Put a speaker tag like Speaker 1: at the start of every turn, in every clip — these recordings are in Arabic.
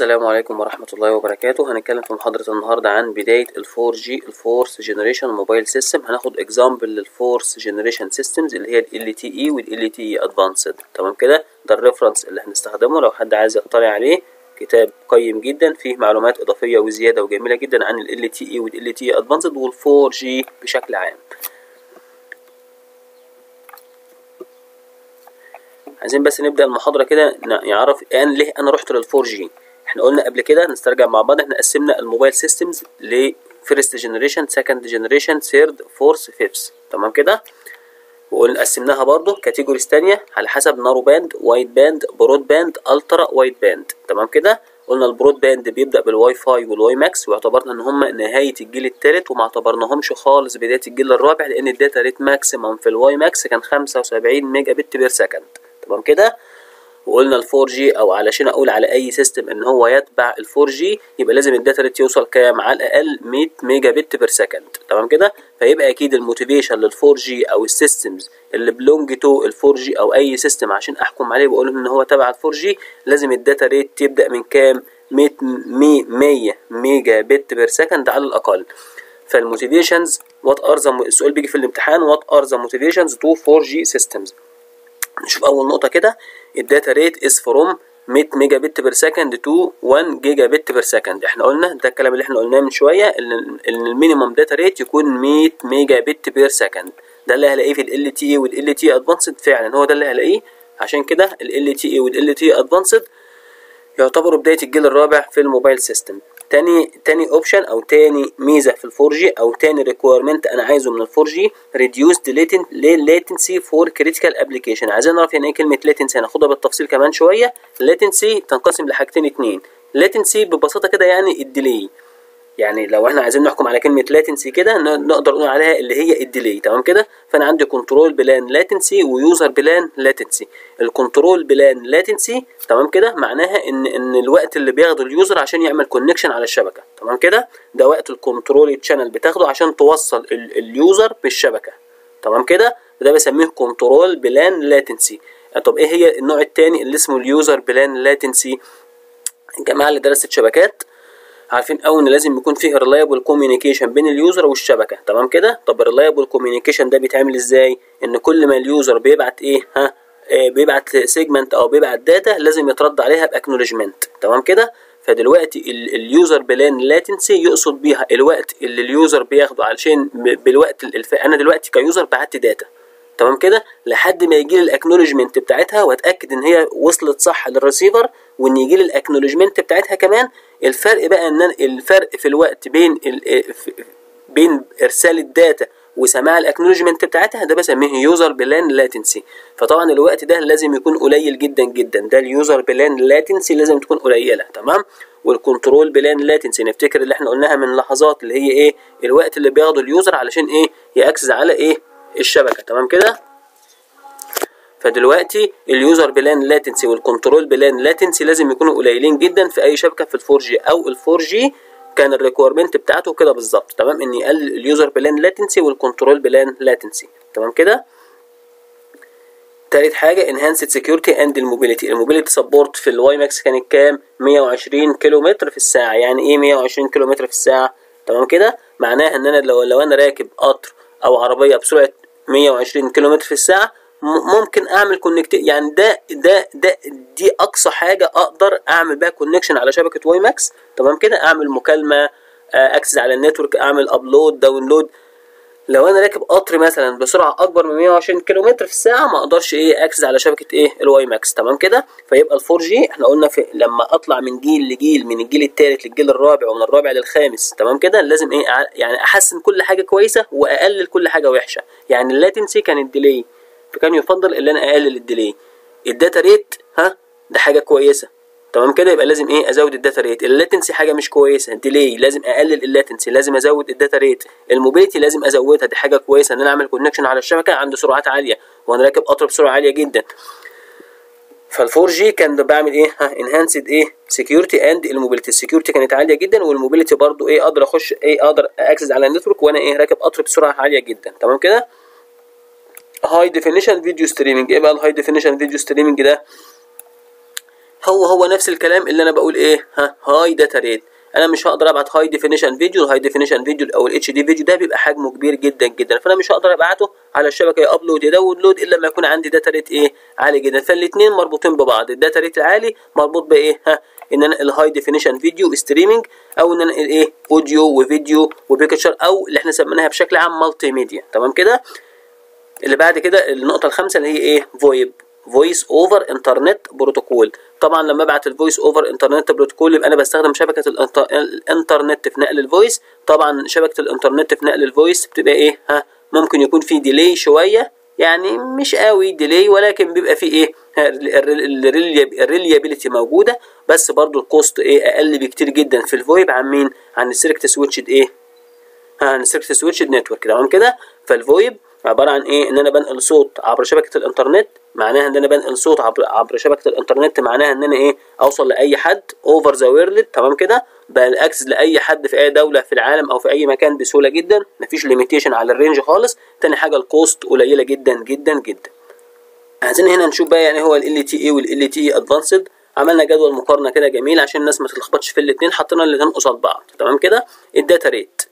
Speaker 1: السلام عليكم ورحمة الله وبركاته. هنتكلم في محاضرة النهاردة عن بداية ال 4G ال 4th generation mobile system هناخد example لل 4th generation systems اللي هي ال LTE وال LTE advanced. تمام كده؟ ده ال reference اللي هنستخدمه. لو حد عايز يطلع عليه كتاب قيم جدا فيه معلومات إضافية وزيادة وجميلة جدا عن ال LTE وال LTE advanced وال 4G بشكل عام. عايزين بس نبدأ المحاضرة كده نعرف أنا ليه أنا رحت لل 4G إحنا قلنا قبل كده نسترجع مع بعض إحنا قسمنا ال mobile systems ل first generation second generation third fourth fifth تمام كده؟ وقلنا قسمناها برضو categories تانية على حسب narrow band wide band broad band ultra wide band تمام كده؟ قلنا ال broad band بيبدأ بال Wi-Fi وال WiMAX واعتبرنا إن هم نهاية الجيل الثالث وما اعتبرناهمش خالص بداية الجيل الرابع لأن ال data rate maximum في ال WiMAX كان 75 mega bit per second تمام كده؟ وقلنا ال 4G أو علشان أقول على أي system إن هو يتبع ال 4G يبقى لازم ال data rate يوصل كام؟ على الأقل 100 mega bit per second تمام كده؟ فيبقى أكيد ال motivation لل 4G أو ال systems اللي belong to ال 4G أو أي system عشان أحكم عليه وأقول إن هو تبع ال 4G لازم ال data rate يبدا من كام؟ 100 100 mega bit per second على الأقل. فال motivations what are the السؤال بيجي في الامتحان what are the motivations to 4G systems نشوف اول نقطه كده ال data rate is from 100 mega bit per second to 1 giga bit per second إحنا قلنا ده الكلام اللي إحنا قلناه من شوية ان ال minimum data rate يكون 100 mega bit per second ده اللي هلاقيه في ال LTE وال LTE advanced فعلا هو ده اللي هلاقيه عشان كده ال LTE وال LTE advanced يعتبروا بدايه الجيل الرابع في ال mobile system تاني تاني option أو تاني ميزة في ال four G أو تاني requirement أنا عايزه من ال four G latency for critical application عايزين نعرف يعني إيه كلمة latency هناخدها بالتفصيل كمان شوية. latency تنقسم لحاجتين اتنين. latency ببساطة كده يعني ال delay يعني لو إحنا عايزين نحكم على كلمة latency كده نقدر نقول عليها اللي هي ال delay تمام كده؟ فأنا عندي control plane latency و user plane latency ال control plane latency تمام كده؟ معناها إن إن الوقت اللي بياخده ال user عشان يعمل connection على الشبكة تمام كده؟ ده وقت ال control channel بتاخده عشان توصل ال user بالشبكة تمام كده؟ ده بسميه control plane latency طب إيه هي النوع الثاني اللي اسمه ال user plane latency الجماعة اللي درست شبكات عارفين قوي إن لازم يكون فيه reliable communication بين ال user والشبكة. تمام كده؟ طب ال reliable communication ده بيتعمل إزاي؟ إن كل ما ال user بيبعت إيه؟ ها؟ إيه بيبعت segment أو بيبعت data لازم يترد عليها ب acknowledgement تمام كده؟ فدلوقتي ال user plane latency يقصد بيها الوقت اللي ال user بياخده علشان بالوقت الف... أنا دلوقتي ك user بعت data تمام كده؟ لحد ما يجي لي ال acknowledgement بتاعتها وأتأكد إن هي وصلت صح للريسيفر وإن يجي لي ال acknowledgement بتاعتها كمان الفرق بقى إن الفرق في الوقت بين ال بين إرسال ال data وسماع ال acknowledgement بتاعتها ده بسميه user plane latency فطبعا الوقت ده لازم يكون قليل جدا جدا. ده ال user plane latency لازم تكون قليلة تمام؟ وال control plane latency نفتكر اللي إحنا قلناها من لحظات اللي هي إيه؟ الوقت اللي بياخده ال user علشان إيه؟ ي access على إيه؟ الشبكة تمام كده؟ فدلوقتي ال user plane latency وال control plane latency لازم يكونوا قليلين جدا في أي شبكة في ال four G أو ال four G كان ال requirement بتاعته كده بالظبط تمام؟ إن يقلل ال user plane latency وال control plane latency تمام كده؟ تالت حاجة enhanced security and الموبيليتي الموبيليتي سبورت في ال WiMAX كانت كام؟ 120 كيلو متر في الساعة. يعني إيه 120 كيلو متر في الساعة؟ تمام كده؟ معناها إن أنا لو لو أنا راكب قطر أو عربية بسرعة 120 كيلو متر في الساعة ممكن اعمل connect يعني ده ده ده دي اقصى حاجة أقدر اعمل بيها connection على شبكة WiMAX. تمام كده؟ اعمل مكالمة access على ال network اعمل upload download لو أنا راكب قطر مثلا بسرعة اكبر من 120 كيلو متر في الساعة ما أقدرش إيه access على شبكة إيه؟ ال WiMAX. تمام كده؟ فيبقى ال 4G إحنا قلنا في لما اطلع من جيل لجيل من الجيل الثالث للجيل الرابع ومن الرابع للخامس. تمام كده؟ لازم إيه يعني احسن كل حاجة كويسة وأقلل كل حاجة وحشة. يعني ال latency كان ال delay. فكان يفضل إن أنا أقلل ال delay ال data rate ها ده حاجة كويسة. تمام كده؟ يبقى لازم إيه؟ أزود ال data rate ال latency حاجة مش كويسة. delay لازم أقلل ال latency لازم أزود ال data rate ال mobility لازم أزودها. دي حاجة كويسة. إن أنا أعمل connection على الشبكة عند سرعات عالية. وأنا راكب قطر بسرعة عالية جدا. فال 4G كان بعمل إيه؟ ها enhanced إيه؟ security and ال mobility ال security كانت عالية جدا وال mobility برضو إيه؟ أقدر أخش إيه؟ أقدر access على ال network وأنا إيه؟ راكب قطر بسرعة عالية جدا. تمام كده؟ high definition video streaming إيه بقى ال high definition video streaming ده؟ هو هو نفس الكلام اللي أنا بقول إيه؟ ها high data rate أنا مش هقدر أبعت high definition video ال high definition video أو ال HD video ده بيبقى حجمه كبير جدا جدا. فأنا مش هقدر أبعته على الشبكة يا upload يا download إلا لما يكون عندي data rate إيه؟ عالي جدا. فالاثنين مربوطين ببعض. ال data rate العالي مربوط بإيه؟ ها إن أنا ال high definition video streaming أو إن أنا الايه audio و video و picture أو اللي إحنا سميناها بشكل عام multimedia تمام كده؟ اللي بعد كده النقطة الخامسة اللي هي إيه؟ VoIP. voice over internet protocol. طبعا لما أبعت ال voice over internet protocol يبقى أنا بستخدم شبكة الإنترنت في نقل ال voice. طبعا شبكة الإنترنت في نقل ال voice بتبقى إيه؟ ها ممكن يكون في delay شوية. يعني مش قوي delay ولكن بيبقى في إيه؟ ال reliability موجودة. بس برضو ال cost إيه؟ أقل بكتير جدا في ال VoIP. عن مين؟ عن ال circuit switched إيه؟ عن ال circuit switched network. تمام كده؟ فال VoIP عبارة عن إيه؟ إن أنا بنقل صوت عبر شبكة الإنترنت معناها إن أنا بنقل صوت عبر عبر شبكة الإنترنت معناها إن أنا إيه؟ أوصل لأي حد over the world تمام كده؟ بال access لأي حد في أي دولة في العالم أو في أي مكان بسهولة جدا مفيش limitation على ال range خالص. تاني حاجة ال cost قليلة جدا جدا جدا. عايزين هنا نشوف بقى يعني هو LTE و LTE Advanced عملنا جدول مقارنة كده جميل عشان الناس ما تتلخبطش في الاثنين حطينا الاثنين قصاد بعض تمام كده؟ ال data rate ال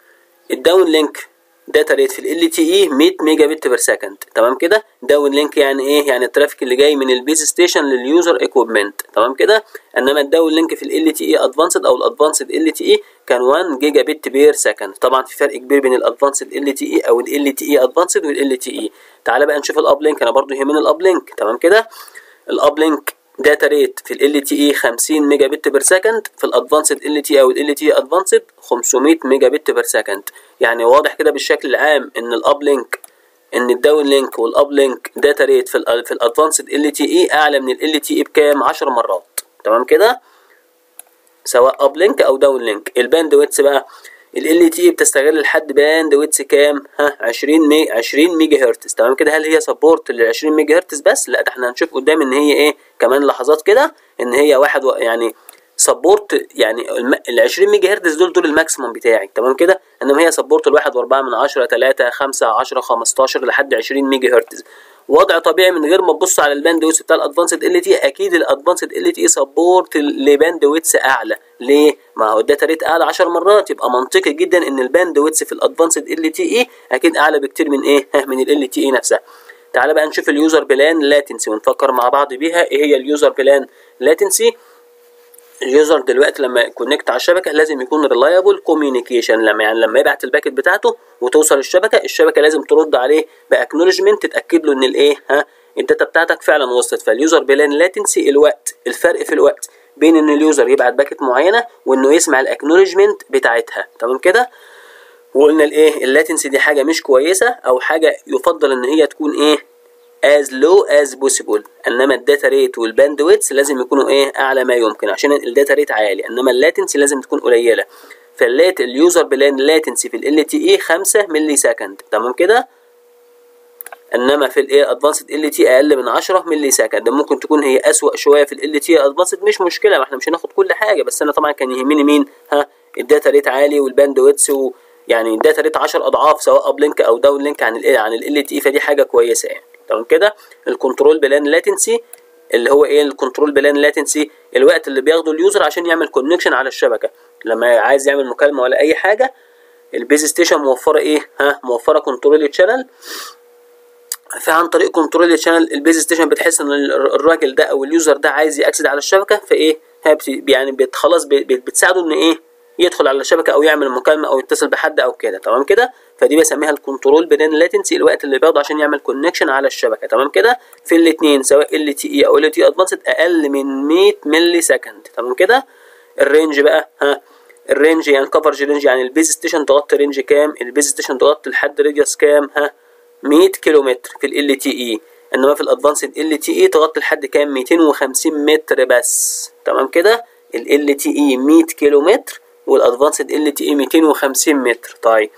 Speaker 1: downlink data rate في LTE 100 megabit per second تمام كده؟ downlink يعني إيه؟ يعني ال traffic اللي جاي من ال base station لل user equipment تمام كده؟ انما ال downlink في LTE Advanced أو ال Advanced LTE كان 1 gigabit per second طبعا في فرق كبير بين ال Advanced LTE أو LTE Advanced وال LTE تعالى بقى نشوف ال uplink أنا برضو يهمني ال uplink تمام كده؟ ال uplink data rate في LTE 50 megabit per second في ال Advanced LTE أو LTE Advanced 500 megabit per second يعني واضح كده بالشكل العام إن ال uplink إن ال downlink وال uplink data rate في في ال Advanced LTE أعلى من LTE بكام؟ 10 مرات. تمام كده؟ سواء uplink أو downlink ال bandwidth بقى LTE بتستغل لحد bandwidth كام؟ ها 20 مي 20 ميجا هرتز تمام كده؟ هل هي support لل 20 ميجا هرتز بس؟ لا ده إحنا هنشوف قدام إن هي إيه؟ كمان لحظات كده إن هي واحد و... يعني support يعني ال 20 ميجا هرتز دول دول ال maximum بتاعي. تمام كده؟ إنما هي support الواحد وأربعة من عشرة تلاتة خمسة عشرة خمستاشر لحد 20 ميجا هرتز وضع طبيعي من غير ما تبص على ال bandwidth بتاع ال Advanced LTE. أكيد ال Advanced LTE support ل bandwidth اعلى. ليه؟ ما هو ال data rate اعلى 10 مرات. يبقى منطقي جدا ان ال bandwidth في ال Advanced LTE أكيد اعلى بكتير من إيه؟ من LTE نفسها. تعالى بقى نشوف ال user plane latency ونفكر مع بعض بيها. إيه هي ال user plane latency ال user دلوقتي لما ي connect على الشبكة لازم يكون reliable communication لما يعني لما يبعت ال packet بتاعته وتوصل الشبكة الشبكة لازم ترد عليه ب acknowledgement تتأكد له إن الإيه ها ال data بتاعتك فعلا وصلت. فال user plane latency الوقت الفرق في الوقت بين إن ال user يبعت packet معينة وإنه يسمع ال acknowledgement بتاعتها. تمام كده؟ وقلنا الإيه ال latency دي حاجة مش كويسة أو حاجة يفضل إن هي تكون إيه as low as possible. إنما ال data rate وال bandwidth لازم يكونوا إيه؟ أعلى ما يمكن. عشان ال data rate عالي. إنما ال latency لازم تكون قليلة. فال lat ال user plane latency في LTE 5 millisecond تمام كده؟ إنما في الايه Advanced LTE أقل من 10 millisecond ممكن تكون هي أسوأ شوية في LTE Advanced مش مشكلة. ما إحنا مش هناخد كل حاجة. بس أنا طبعا كان يهمني مين؟ ها؟ ال data rate عالي وال bandwidth يعني ال data rate 10 أضعاف سواء uplink أو downlink عن ال عن LTE فدي حاجة كويسة يعني. تمام كده ال control plane latency اللي هو إيه ال control plane latency الوقت اللي بياخده ال user عشان يعمل connection على الشبكة. لما عايز يعمل مكالمة ولا أي حاجة ال base station موفرة إيه؟ ها موفرة control channel فعن طريق control channel ال base station بتحس إن الراجل ده أو ال user ده عايز ي access على الشبكة فإيه يعني خلاص بتساعده ان إيه يدخل على الشبكة أو يعمل مكالمة أو يتصل بحد أو كده. تمام كده؟ فدي بسميها ال control plane latency الوقت اللي بياخده عشان يعمل connection على الشبكة. تمام كده؟ في الاثنين سواء LTE أو LTE Advanced أقل من 100 milli second تمام كده؟ ال range بقى ها ال range يعني coverage range يعني ال base station تغطي رينج كام ال base station تغطي لحد radius كام ها 100 كيلومتر في LTE إنما في ال Advanced LTE تغطي لحد كام؟ 250 متر بس. تمام كده؟ LTE 100 كيلومتر وال Advanced LTE 250 متر. طيب.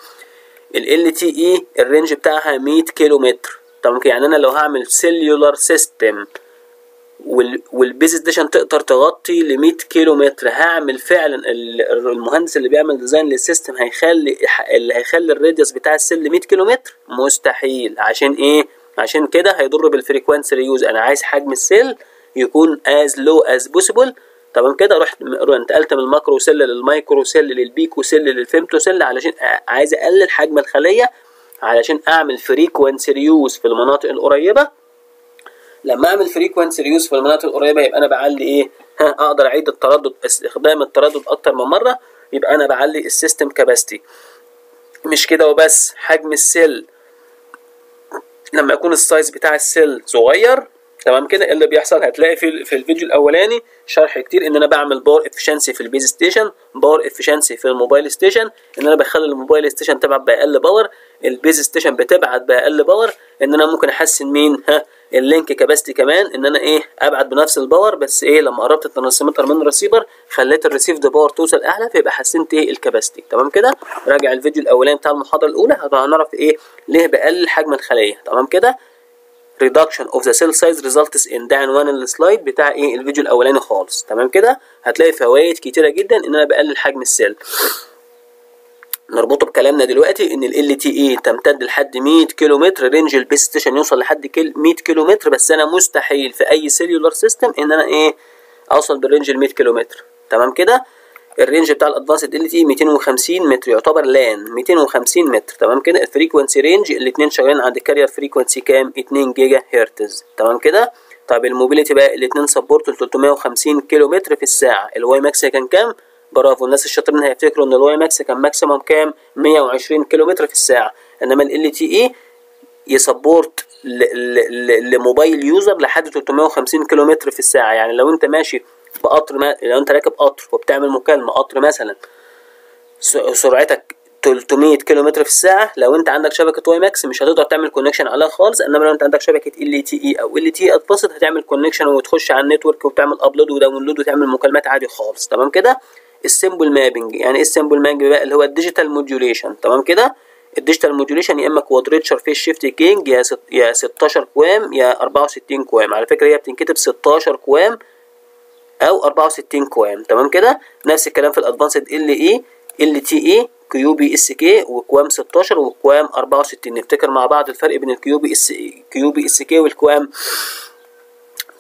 Speaker 1: ال LTE ال range بتاعها 100 كيلو متر طب يعني أنا لو هعمل cellular system وال base station تقدر تغطي ل 100 كيلو متر هعمل فعلا المهندس اللي بيعمل design لل system هيخلي اللي هيخلي ال radius بتاع ال cell 100 كيلو متر مستحيل عشان إيه عشان كده هيضر بال frequency reuse أنا عايز حجم ال cell يكون as low as possible. تمام كده رحت انتقلت من الماكرو سيل للمايكرو سيل للبيكو سيل للفيمتو سيل علشان عايز أقلل حجم الخلية علشان أعمل frequency reuse في المناطق القريبة. لما أعمل frequency reuse في المناطق القريبة يبقى أنا بعلي إيه؟ ها أقدر أعيد التردد استخدام التردد أكتر من مرة يبقى أنا بعلي ال system capacity مش كده وبس حجم ال cell لما يكون ال size بتاع ال cell صغير تمام كده؟ اللي بيحصل هتلاقي في في الفيديو الأولاني شرح كتير إن أنا بعمل power efficiency في ال base station power efficiency في ال mobile station إن أنا بخلي ال mobile station تبعت بأقل power ال base station بتبعت بأقل power إن أنا ممكن أحسن مين؟ ها ال link capacity كمان إن أنا إيه أبعت بنفس ال power بس إيه لما قربت ال transmitter من الريسيفر خليت ال received power توصل أعلى فيبقى حسنت إيه ال capacity تمام كده؟ راجع الفيديو الأولاني بتاع المحاضره الأولى هنعرف إيه ليه بقلل حجم الخلية. تمام كده؟ Reduction of the cell size results in ده عنوان ال slide بتاع إيه؟ الفيديو الأولاني خالص. تمام كده؟ هتلاقي فوائد كتيرة جدا إن أنا بقلل حجم السيل. نربطه بكلامنا دلوقتي إن LTE تمتد لحد 100 كيلو متر range ال base station يوصل لحد 100 كيلو متر بس أنا مستحيل في أي cellular system إن أنا إيه؟ أوصل بال range ال 100 كيلو متر تمام كده؟ ال range بتاع ال Advanced LTE 250 متر يعتبر لأن 250 متر تمام كده؟ ال frequency range الاثنين شغالين عند ال carrier frequency كام؟ 2 جيجا هرتز تمام كده؟ طيب ال mobility بقى الاثنين support 350 كيلو متر في الساعة. ال WiMAX كان كام؟ برافو الناس الشاطرين هيفتكروا إن ال WiMAX كان maximum كام؟ 120 كيلو متر في الساعة. إنما LTE ي support ل mobile user لحد 350 كيلو متر في الساعة. يعني لو أنت ماشي بقطر ما لو انت راكب قطر وبتعمل مكالمة قطر مثلا سرعتك 300 كيلو متر في الساعة لو انت عندك شبكة WiMAX مش هتقدر تعمل connection عليها خالص إنما لو انت عندك شبكة LTE أو LTE Advanced هتعمل connection وتخش على ال network وبتعمل upload و download وتعمل مكالمات عادي خالص تمام كده؟ ال symbol mapping يعني إيه ال symbol mapping بقى؟ اللي هو ال digital modulation تمام كده؟ ال digital modulation يا إما quadrature phase shift keying يا ست يا 16 QAM يا 64 QAM على فكرة هي بتنكتب 16 QAM أو 64 QAM. تمام كده؟ نفس الكلام في ال Advanced ال LTE QPSK و QAM 16 و QAM 64 نفتكر مع بعض الفرق بين ال QPS QPSK وال QAM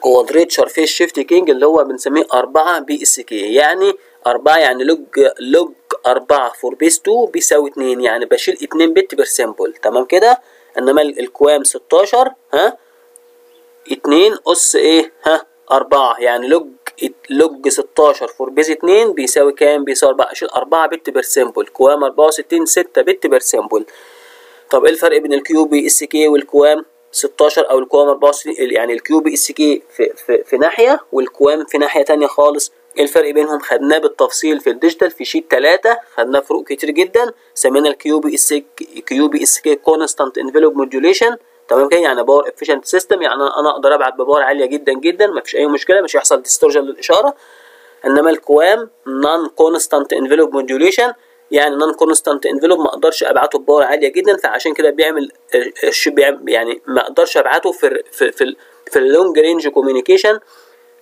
Speaker 1: quadrature phase shift keying اللي هو بنسميه 4 PSK. يعني 4 يعني log log 4 for base 2 بيساوي 2 يعني بشيل 2 bit per symbol تمام كده؟ إنما ال QAM 16 ها 2 أس إيه ها 4 يعني log log 16 for base 2 بيساوي كام؟ بيساوي 4 اشيل 4 bit per symbol QAM 64 6 bit per symbol. طب إيه الفرق بين ال QPSK وال QAM 16 أو ال QAM 64 يعني ال QPSK في, في, في ناحية وال QAM في ناحية تانية خالص. إيه الفرق بينهم؟ خدناه بالتفصيل في ال digital في sheet 3 خدناه فروق كتير جدا. سمينا ال QPS QPSK constant envelope modulation تمام كده؟ يعني power efficient system يعني أنا أقدر أبعت ب power عالية جدا جدا ما فيش أي مشكلة مش هيحصل distortion للإشارة. إنما ال QAM non constant envelope modulation يعني non constant envelope ما أقدرش أبعته ب power عالية جدا فعشان كده بيعمل يعني ما أقدرش أبعته في في في, في ال long range communication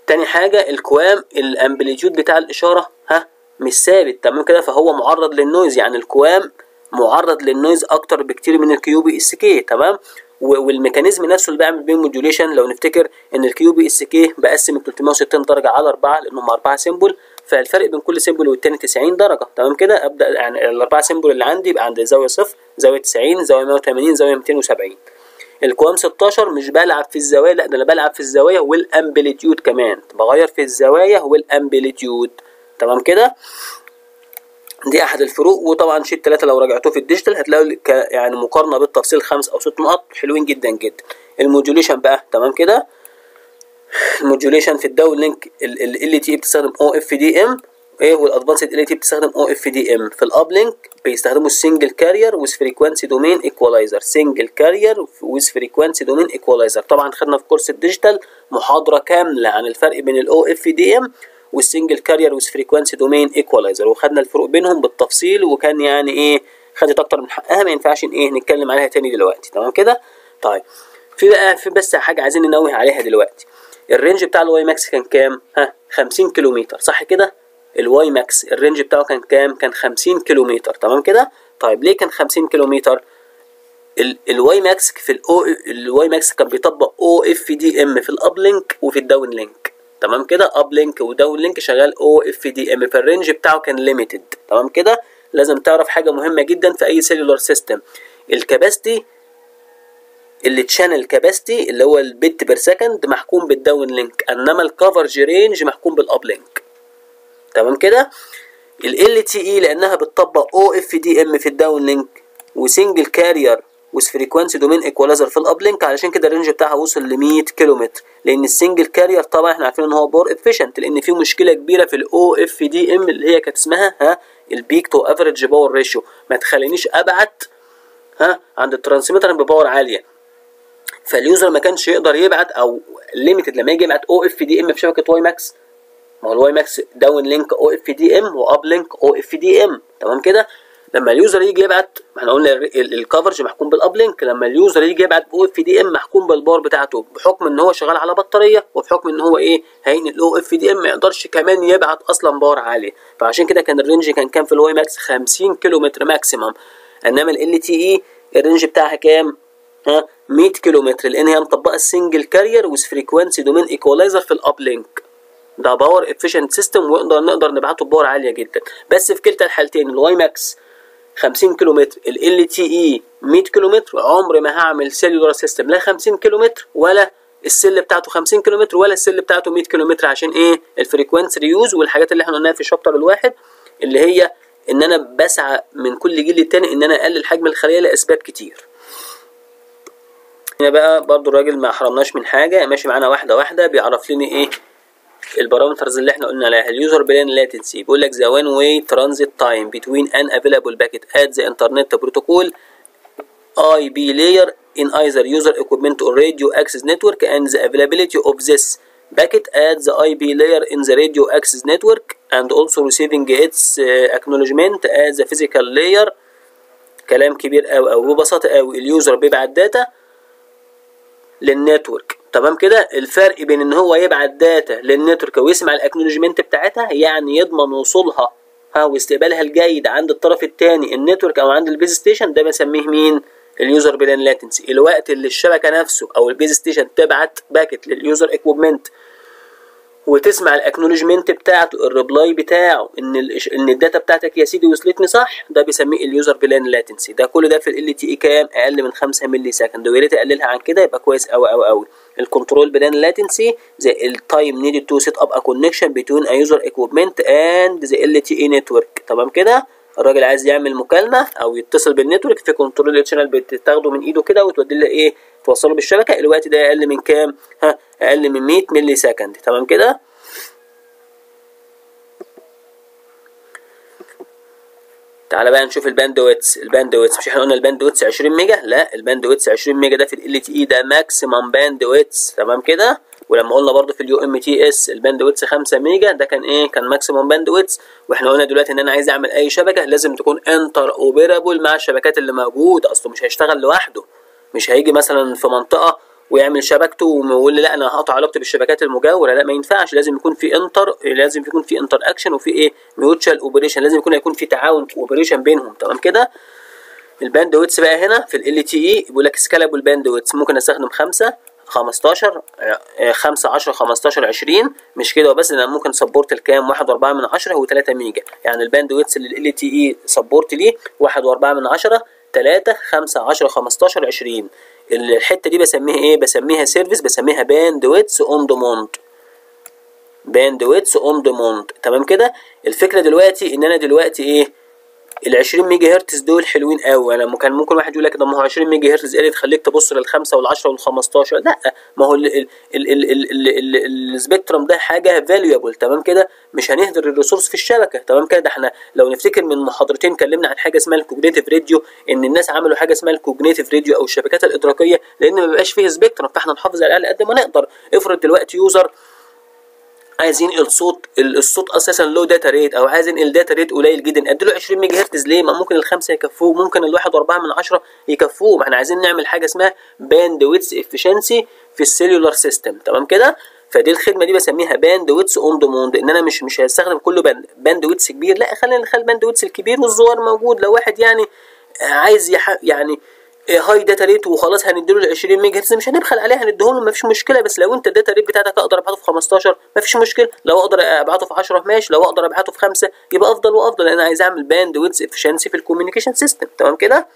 Speaker 1: تاني حاجة ال QAM ال amplitude بتاع الإشارة ها مش ثابت تمام كده؟ فهو معرض لل noise يعني ال QAM معرض لل noise أكتر بكتير من ال QPSK تمام؟ وال mechanism نفسه اللي بعمل بيه modulation لو نفتكر إن ال QPSK بقسم ال 360 درجة على 4 لأنهم 4 symbol فالفرق بين كل symbol والتاني 90 درجة. تمام كده؟ أبدأ يعني الأربعة symbol اللي عندي يبقى عند زاوية صفر زاوية 90 زاوية 180 زاوية 270 ال QAM 16 مش بلعب في الزوايا لا ده أنا بلعب في الزوايا وال amplitude كمان. بغير في الزوايا وال amplitude تمام كده؟ دي أحد الفروق. وطبعا sheet 3 لو راجعتوه في ال digital هتلاقوا يعني مقارنة بالتفصيل خمس أو ست نقط حلوين جدا جدا. ال modulation بقى تمام كده؟ الموديوليشن في الداون لينك ال تي بتستخدم أو اف دي ام إيه والادفانسد ال تي بتستخدم أو اف دي ام في ال uplink بيستخدموا ال single carrier with frequency domain equalizer single carrier with frequency domain equalizer طبعا خدنا في course ال digital محاضرة كاملة عن الفرق بين ال OFDM وال single carrier with frequency domain equalizer وخدنا الفروق بينهم بالتفصيل وكان يعني إيه خدت أكتر من حقها ما ينفعش إيه نتكلم عليها تاني دلوقتي. تمام كده؟ طيب. في بقى في بس حاجة عايزين ننوه عليها دلوقتي. ال range بتاع ال WiMAX كان كام؟ ها 50 كيلومتر. صح كده؟ ال WiMAX ال range بتاعه كان كام؟ كان 50 كيلومتر. تمام كده؟ طيب ليه كان 50 كيلومتر؟ ال WiMAX في ال O ال WiMAX كان بيطبق OFDM في ال uplink وفي ال downlink تمام كده؟ uplink و downlink شغال OFDM فال range بتاعه كان limited تمام كده؟ لازم تعرف حاجة مهمة جدا في أي cellular system ال capacity اللي channel capacity اللي هو ال bit per second محكوم بال downlink. إنما ال coverage range محكوم بال uplink تمام كده؟ LTE لأنها بتطبق OFDM في ال downlink. و single carrier with frequency domain equalizer في ال uplink علشان كده ال range بتاعها وصل ل 100 كيلومتر. لأن ال single carrier طبعا إحنا عارفين إن هو power efficient لأن في مشكلة كبيرة في ال OFDM اللي هي كانت اسمها ها ال peak to average power ratio ما تخلينيش ابعت ها عند ال transmitter ب power عالية. فال user ما كانش يقدر يبعت أو limited لما يجي يبعت أو اف دي ام في شبكة واي ماكس ما هو الواي ماكس داون لينك أو اف دي ام واب لينك أو اف دي ام تمام كده؟ لما ال user يجي يبعت إحنا قلنا ال coverage محكوم بال uplink لما ال user يجي يبعت OFDM محكوم بال power بتاعته بحكم إن هو شغال على بطارية وبحكم إن هو إيه هينقل ال OFDM ما يقدرش كمان يبعت أصلا power عالي. فعشان كده كان ال range كان كام في ال WiMAX؟ 50 كيلو متر maximum إنما LTE ال range بتاعها كام؟ ها؟ 100 كيلو متر لأن هي مطبقة ال single carrier with frequency domain equalizer في ال uplink ده power efficient system ونقدر نقدر نبعته ب power عالية جدا. بس في كلتا الحالتين ال WiMAX 50 كيلو متر LTE 100 كيلو متر عمري ما هعمل cellular system لا 50 كيلو متر ولا ال cell بتاعته 50 كيلو متر ولا ال cell بتاعته 100 كيلو متر عشان إيه؟ ال frequency reuse والحاجات اللي إحنا قلناها في ال chapter الواحد اللي هي إن أنا بسعى من كل جيل للتاني إن أنا أقلل حجم الخليه لأسباب كتير. هنا بقى برضو الراجل ما حرمناش من حاجة. ماشي معانا واحدة واحدة بيعرف لنا إيه البارامترز اللي إحنا قلنا عليها اليوزر بلان لاتنسي بيقول لك the one way transit time between an available packet at the internet protocol IP layer in either user equipment or radio access network and the availability of this packet at the IP layer in the radio access network and also receiving its uh, acknowledgement at the physical layer كلام كبير قوي قوي ببساطه قوي اليوزر بيبعت داتا لل network تمام كده؟ الفرق بين إن هو يبعت data لل network ويسمع ال acknowledgment بتاعتها يعني يضمن وصولها. ها واستقبالها الجيد عند الطرف الثاني ال network أو عند ال base station ده بسميه مين؟ ال user plane latency الوقت اللي الشبكة نفسه أو ال base station تبعت packet لل user equipment وتسمع ال acknowledgment بتاعته ال reply بتاعه إن إن ال data بتاعتك يا سيدي وصلتني صح ده بيسميه ال user plane latency ده كل ده في LTE كام؟ أقل من 5 millisecond ويا ريت أقللها عن كده يبقى كويس قوي قوي قوي ال control plane latency needed to set up a connection between a user equipment and the LTE network تمام كده؟ الراجل عايز يعمل مكالمة أو يتصل بال network في control channel بتاخده من إيده كده وتودي له إيه توصله بالشبكة. الوقت ده أقل من كام؟ ها أقل من 100 millisecond. تمام كده؟ تعالى بقى نشوف ال bandwidth ال bandwidth مش إحنا قلنا ال bandwidth 20 ميجا؟ لا ال bandwidth 20 ميجا ده في LTE ده maximum bandwidth تمام كده؟ ولما قلنا برضو في ال UMTS ال bandwidth 5 ميجا ده كان إيه؟ كان maximum bandwidth وإحنا قلنا دلوقتي إن أنا عايز أعمل أي شبكة لازم تكون interoperable مع الشبكات اللي موجوده أصله مش هيشتغل لوحده. مش هيجي مثلا في منطقة ويعمل شبكته ويقول لي لا أنا هقطع علاقتي بالشبكات المجاورة. لا ما ينفعش. لازم يكون في inter لازم يكون في interaction وفي إيه؟ mutual operation لازم يكون يكون في تعاون operation بينهم. تمام كده؟ ال bandwidth بقى هنا في LTE بيقول لك scalable bandwidth ممكن أستخدم 5 15 5 10 15 20 مش كده وبس أنا ممكن support الكام؟ 1.4 من 10 و3 ميجا. يعني ال bandwidth اللي LTE support ليه؟ 1.4 من 10 3 5 10 15 20 الحتة دي بسميها إيه؟ بسميها service بسميها bandwidth on demand bandwidth on demand تمام كده؟ الفكرة دلوقتي إن أنا دلوقتي إيه؟ ال 20 ميجا هرتز دول حلوين قوي. أنا كان ممكن واحد يقول لك ده ما هو 20 ميجا هرتز إيه اللي تخليك تبص للخمسة وال10 وال15 لأ ما هو ال spectrum ده حاجة valuable تمام كده؟ مش هنهدر ال resource في الشبكة. تمام كده؟ ده إحنا لو نفتكر من محاضرتين اتكلمنا عن حاجة اسمها ال cognitive radio إن الناس عملوا حاجة اسمها ال cognitive radio أو الشبكات الإدراكية لأن ما بيبقاش فيه spectrum فإحنا نحافظ على الأقل قد ما نقدر. افرض دلوقتي user عايز ينقل صوت الصوت أساسا لو data rate أو عايز ينقل data rate قليل جدا. اديله 20 ميجا هرتز ليه؟ ما ممكن الخمسة يكفوه ممكن الواحد وأربعة من عشرة يكفوه. ما إحنا عايزين نعمل حاجة اسمها bandwidth efficiency في ال cellular system تمام كده؟ فدي الخدمة دي بسميها bandwidth on demand إن أنا مش مش هستخدم كله band, bandwidth كبير. لا خلينا نخلي bandwidth الكبير والصغير موجود. لو واحد يعني عايز يح يعني high data rate وخلاص هنديله ال 20 ميجا هرتز. مش هنبخل عليه هنديهوله مفيش مشكلة. بس لو انت ال data rate بتاعتك أقدر أبعته في 15 مفيش مشكلة. لو أقدر أبعته في 10 ماشي. لو أقدر أبعته في 5 يبقى أفضل وأفضل لأن أنا عايز أعمل bandwidth efficiency في ال communication system تمام كده؟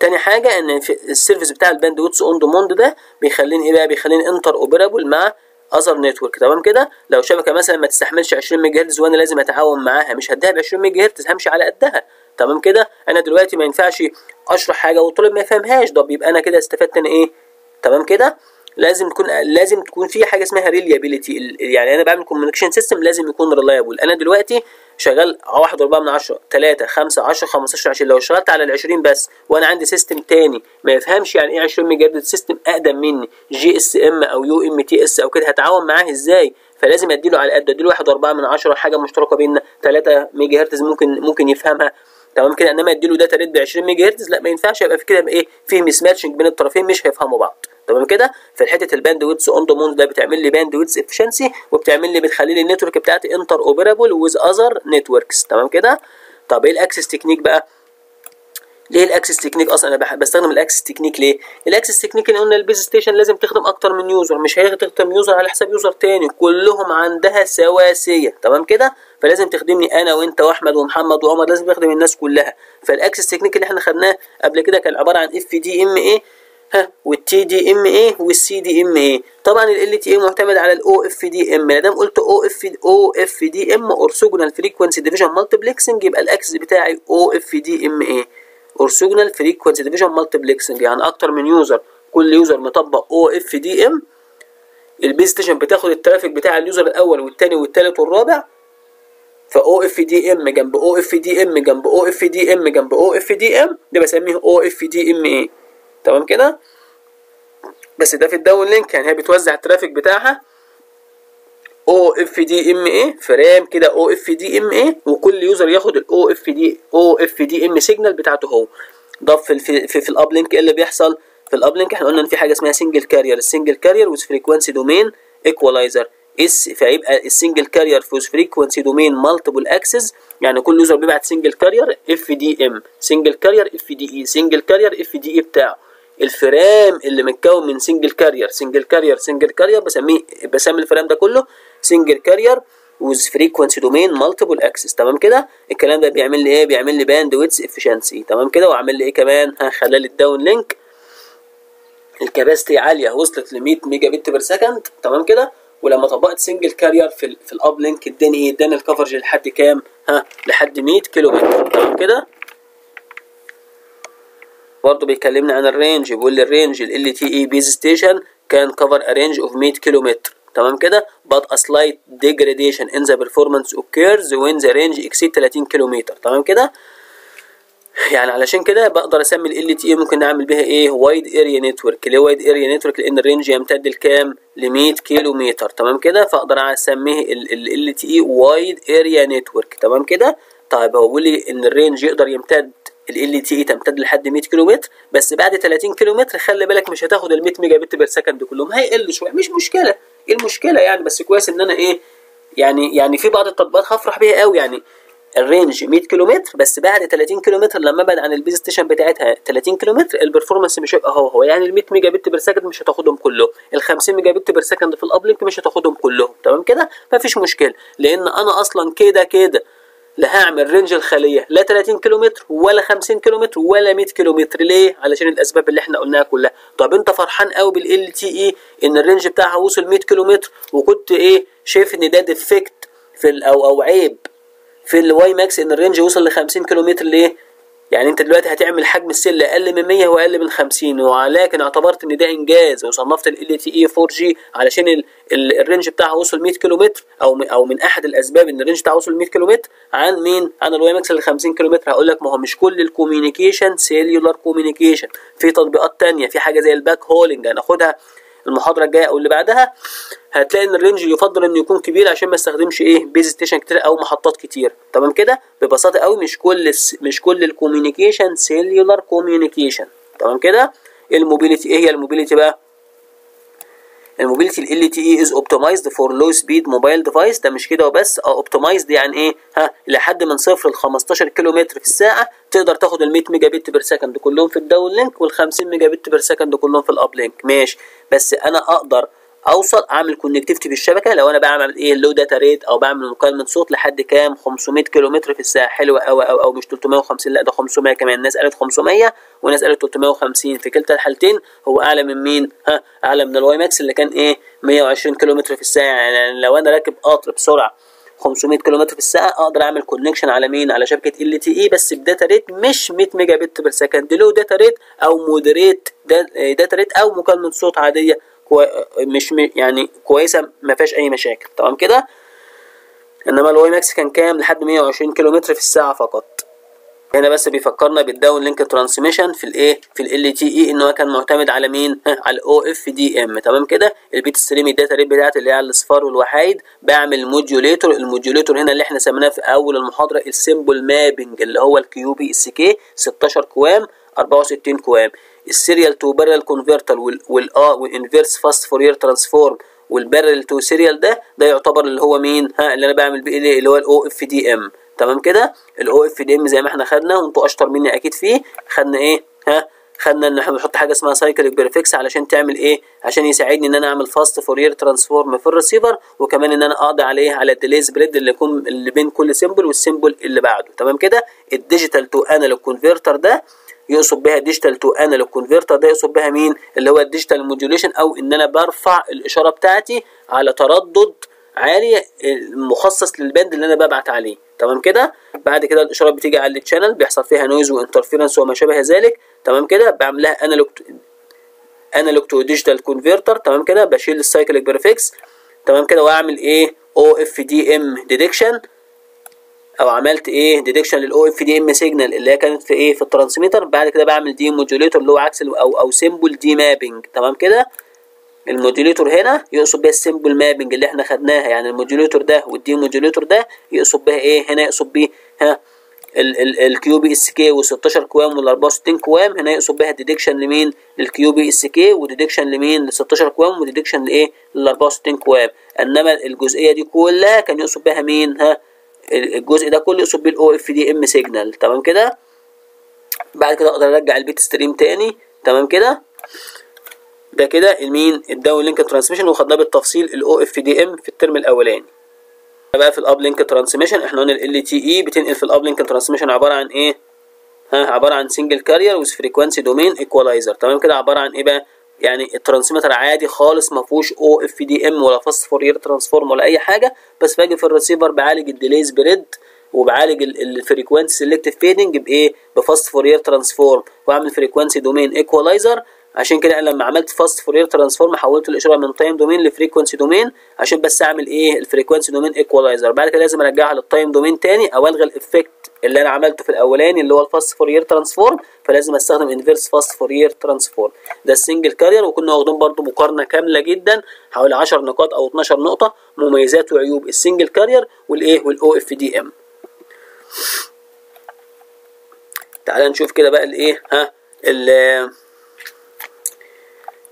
Speaker 1: تاني حاجة إن في ال service بتاع ال bandwidth on demand ده بيخليني إيه بقى؟ بيخليني interoperable مع other network تمام كده؟ لو شبكة مثلا ما تستحملش 20 ميجا هرتز وأنا لازم أتعاون معاها مش هديها ب 20 ميجا هرتز همشي على قدها. تمام كده؟ أنا دلوقتي ما ينفعش أشرح حاجة والطالب ما يفهمهاش. طب يبقى أنا كده استفدت أنا إيه؟ تمام كده؟ لازم تكون لازم تكون في حاجة اسمها reliability يعني أنا بعمل communication system لازم يكون reliable أنا دلوقتي شغال 1 4 من 10 3 5 10 15 20 لو اشتغلت على ال 20 بس وأنا عندي system تاني ما يفهمش يعني إيه 20 ميجا هرتز system أقدم مني. جي اس ام أو يو ام تي اس أو كده هتعاون معاه إزاي؟ فلازم أديله على قد أديله 1 4 من 10 حاجة مشتركة بيننا 3 ميجا هرتز ممكن ممكن يفهمها. تمام كده إنما اديله data rate ب 20 ميجا هرتز لا ما ينفعش. يبقى في كده إيه؟ في mismatching بين الطرفين مش هيفهموا بعض. تمام كده في حتة ال bandwidth on demand ده بتعمل لي bandwidth efficiency وبتعمل لي بتخلي لي ال network بتاعتي interoperable with other networks تمام كده؟ طب إيه ال access technique بقى؟ ليه ال access technique أصلا؟ أنا بستخدم ال access technique ليه؟ ال access technique اللي قلنا ال base station لازم تخدم أكتر من user مش هتخدم user على حساب user تاني كلهم عندها سواسية. تمام كده؟ فلازم تخدمني أنا وأنت وأحمد ومحمد وعمر لازم تخدم الناس كلها. فال access technique اللي إحنا خدناه قبل كده كان عبارة عن اف دي ام اي ها والتي دي ام اي والسي دي ام اي طبعا ال LTE معتمد على ال OFDM ما دام قلت أو اف أو اف دي ام اورثوجونال فريكوانسي ديفيجن مالتيبلكسنج يبقى ال access بتاعي OFDMA orthogonal frequency division multiplexing يعني أكتر من user كل user مطبق OFDM ال base station بتاخد ال traffic بتاع ال user الأول والثاني والثالث والرابع. فاو اف دي ام جنب أو اف دي ام جنب أو اف دي ام جنب أو اف دي ام ده بسميه أو اف دي ام اي تمام كده؟ بس ده في ال downlink يعني هي بتوزع ال traffic بتاعها. أو اف دي ام اي فريم كده أو اف دي ام اي وكل يوزر ياخد الاو اف دي أو اف دي ام سيجنال بتاعته هو. ده في في, في, ال uplink إيه اللي بيحصل؟ في ال uplink إحنا قلنا إن في حاجة اسمها single carrier ال single carrier with frequency domain equalizer S فيبقى ال single carrier with frequency domain multiple access يعني كل user بيبعت single carrier FDM single carrier FDE single carrier FDE بتاعه. ال frame اللي متكون من single carrier single carrier single carrier بسميه بسمي ال frame ده كله single carrier with frequency domain multiple access تمام كده؟ الكلام ده بيعمل لي إيه؟ بيعمل لي bandwidth efficiency تمام كده؟ وعمل لي إيه كمان؟ خلال ال downlink ال capacity عالية وصلت ل 100 megabit per second تمام كده؟ ولما طبقت single carrier في في ال uplink اداني إيه؟ اداني ال coverage لحد كام؟ ها لحد 100 كيلو تمام كده؟ برضه بيكلمنا عن ال range بيقول لي ال range ال LTE base station can cover a range of 100 كيلو متر تمام كده؟ but a slight degradation in the performance occurs when the range exceed 30 كيلو متر تمام كده؟ يعني علشان كده بقدر أسمي ال LTE ممكن نعمل بيها إيه؟ wide area network ليه wide area network لأن ال range يمتد لكام؟ ل 100 كيلو متر تمام كده؟ فأقدر أسميه ال LTE wide area network تمام كده؟ طيب هو بيقول لي إن ال range يقدر يمتد ال LTE تمتد لحد 100 كيلو متر بس بعد 30 كيلو متر خلي بالك مش هتاخد ال 100 megabit per second كلهم. هيقل شوية. مش مشكلة. إيه المشكلة يعني؟ بس كويس إن أنا إيه يعني يعني في بعض التطبيقات هفرح بيها قوي يعني. ال range 100 كيلو متر بس بعد 30 كيلو متر لما أبعد عن ال base station بتاعتها 30 كيلو متر ال performance مش هيبقى هو هو. يعني ال 100 megabit per second مش هتاخدهم كلهم ال 50 megabit per second في ال uplink مش هتاخدهم كلهم. تمام كده؟ مفيش مشكلة. لأن أنا أصلا كده كده لا هعمل range الخلية لا 30 كيلو متر ولا 50 كيلو متر ولا 100 كيلو متر ليه؟ علشان الأسباب اللي إحنا قلناها كلها. طب أنت فرحان قوي بال LTE إن ال range بتاعها وصل 100 كيلو متر وكنت إيه شايف إن ده defect في أو أو عيب. في ال WiMAX إن ال range وصل ل 50 كيلو متر ليه؟ يعني أنت دلوقتي هتعمل حجم ال cell أقل من 100 وأقل من 50 ولكن اعتبرت إن ده إنجاز وصنفت ال تي اي 4 جي علشان ال ال ال range بتاعها وصل 100 كيلو متر أو أو من أحد الأسباب إن ال range بتاعها وصل 100 كيلو متر عن مين؟ عن ال WiMAX اللي 50 كيلو متر هقول لك ما هو مش كل ال communication cellular communication في تطبيقات تانية في حاجة زي ال backhauling هناخدها المحاضرة الجاية أو اللي بعدها هتلاقي إن ال range يفضل إنه يكون كبير عشان ما استخدمش إيه base station كتير أو محطات كتير. تمام كده؟ ببساطة قوي مش كل الس... مش كل ال communication cellular communication تمام كده؟ ال mobility إيه هي ال mobility بقى؟ ال mobility ال LTE is optimized for low speed mobile device ده مش كده وبس. آه optimized يعني إيه؟ ها لحد من صفر ل 15 كيلو متر في الساعة. تقدر تاخد ال 100 megabit per second كلهم في ال downlink وال 50 megabit per second كلهم في ال uplink. ماشي. بس أنا أقدر أوصل أعمل connectivity في الشبكه لو أنا بعمل إيه لو data rate أو بعمل مكالمه صوت لحد كام؟ 500 كيلو متر في الساعة. حلوة قوي أو أو مش 350 لأ ده 500 كمان. الناس قالت 500 وناس قالت 350 في كلتا الحالتين هو أعلى من مين؟ ها أعلى من ال WiMAX اللي كان إيه؟ 120 كيلو متر في الساعة. يعني لو أنا راكب قطر بسرعة 500 كيلو متر في الساعة أقدر أعمل connection على مين؟ على شبكة ال LTE بس ب data rate مش 100 megabit per second low data rate أو moderate data rate أو مكالمة صوت عادية. مش م... يعني كويسة ما فيهاش أي مشاكل. تمام كده؟ إنما ال WiMAX كان كام؟ لحد 120 كيلو متر في الساعة فقط. هنا بس بيفكرنا بال downlink transmission في الايه في LTE إن هو كان معتمد على مين؟ على ال OFDM تمام كده؟ ال bit stream ال data rate بتاعت اللي هي على الأصفار والوحايد بعمل modulator ال modulator هنا اللي إحنا سميناه في أول المحاضرة ال symbol mapping اللي هو ال QPSK 16 QAM 64 QAM ال serial to parallel converter والاه وال inverse fast Fourier transform وال parallel to serial ده ده يعتبر اللي هو مين؟ ها اللي أنا بعمل بيه اللي هو ال OFDM تمام كده؟ ال OFDM زي ما إحنا خدنا وأنتوا أشطر مني أكيد فيه. خدنا إيه؟ ها خدنا إن إحنا بنحط حاجة اسمها cyclic prefix علشان تعمل إيه؟ عشان يساعدني إن أنا أعمل fast Fourier transform في الريسيفر وكمان إن أنا أقضي عليه على ال delay spread اللي يكون اللي بين كل symbol وال symbol اللي بعده. تمام كده؟ ال digital to analog converter ده يقصد بها digital to analog converter ده يقصد بها مين؟ اللي هو ال digital modulation أو إن أنا برفع الإشارة بتاعتي على تردد عالي مخصص لل band اللي أنا ببعت عليه. تمام كده؟ بعد كده الإشارة بتيجي على ال channel بيحصل فيها noise و interference وما شابه ذلك. تمام كده؟ بعمل لها analog analog to digital converter تمام كده؟ بشيل ال cyclic prefix تمام كده؟ وأعمل إيه؟ OFDM detection أو عملت إيه detection لل OFDM signal اللي هي كانت في إيه في ال transmitter بعد كده بعمل demodulator اللي هو عكس أو أو symbol demapping تمام كده؟ ال modulator هنا يقصد بها ال symbol mapping اللي إحنا خدناها يعني ال modulator ده وال demodulator ده يقصد بها إيه؟ هنا يقصد بيه ها ال QPSK و16 QAM وال 64 QAM هنا يقصد بها detection لمين؟ لل QPSK و detection لمين؟ ل 16 QAM و detection لإيه؟ لل 64 QAM إنما الجزئية دي كلها كان يقصد بها مين؟ ها الجزء ده كله يقصد بيه ال OFDM signal تمام كده؟ بعد كده أقدر أرجع ال bit stream تاني. تمام كده؟ ده كده المين ال downlink transmission وخدناه بالتفصيل ال OFDM في ال term الأولاني. بقى في ال uplink transmission إحنا قلنا LTE بتنقل في ال uplink transmission عبارة عن إيه؟ ها عبارة عن single carrier with frequency domain equalizer تمام كده؟ عبارة عن إيه بقى؟ يعني ال transmitter عادي خالص ما فيهوش OFDM ولا fast Fourier transform ولا أي حاجة بس باجي في الريسيفر بعالج ال delay spread وبعالج ال frequency selective fading بإيه؟ ب fast Fourier transform وأعمل frequency domain equalizer عشان كده أنا لما عملت fast Fourier transform حولت الإشارة من time domain ل frequency domain عشان بس أعمل إيه؟ ال frequency domain equalizer بعد كده لازم أرجعها لل time domain تاني أو ألغي ال effect اللي أنا عملته في الأولاني اللي هو ال fast Fourier transform فلازم أستخدم inverse fast Fourier transform ده ال single carrier وكنا واخدين برضو مقارنة كاملة جدا حوالي 10 نقاط أو 12 نقطة مميزات وعيوب. ال single carrier والايه وال OFDM تعال نشوف كده بقى الايه ها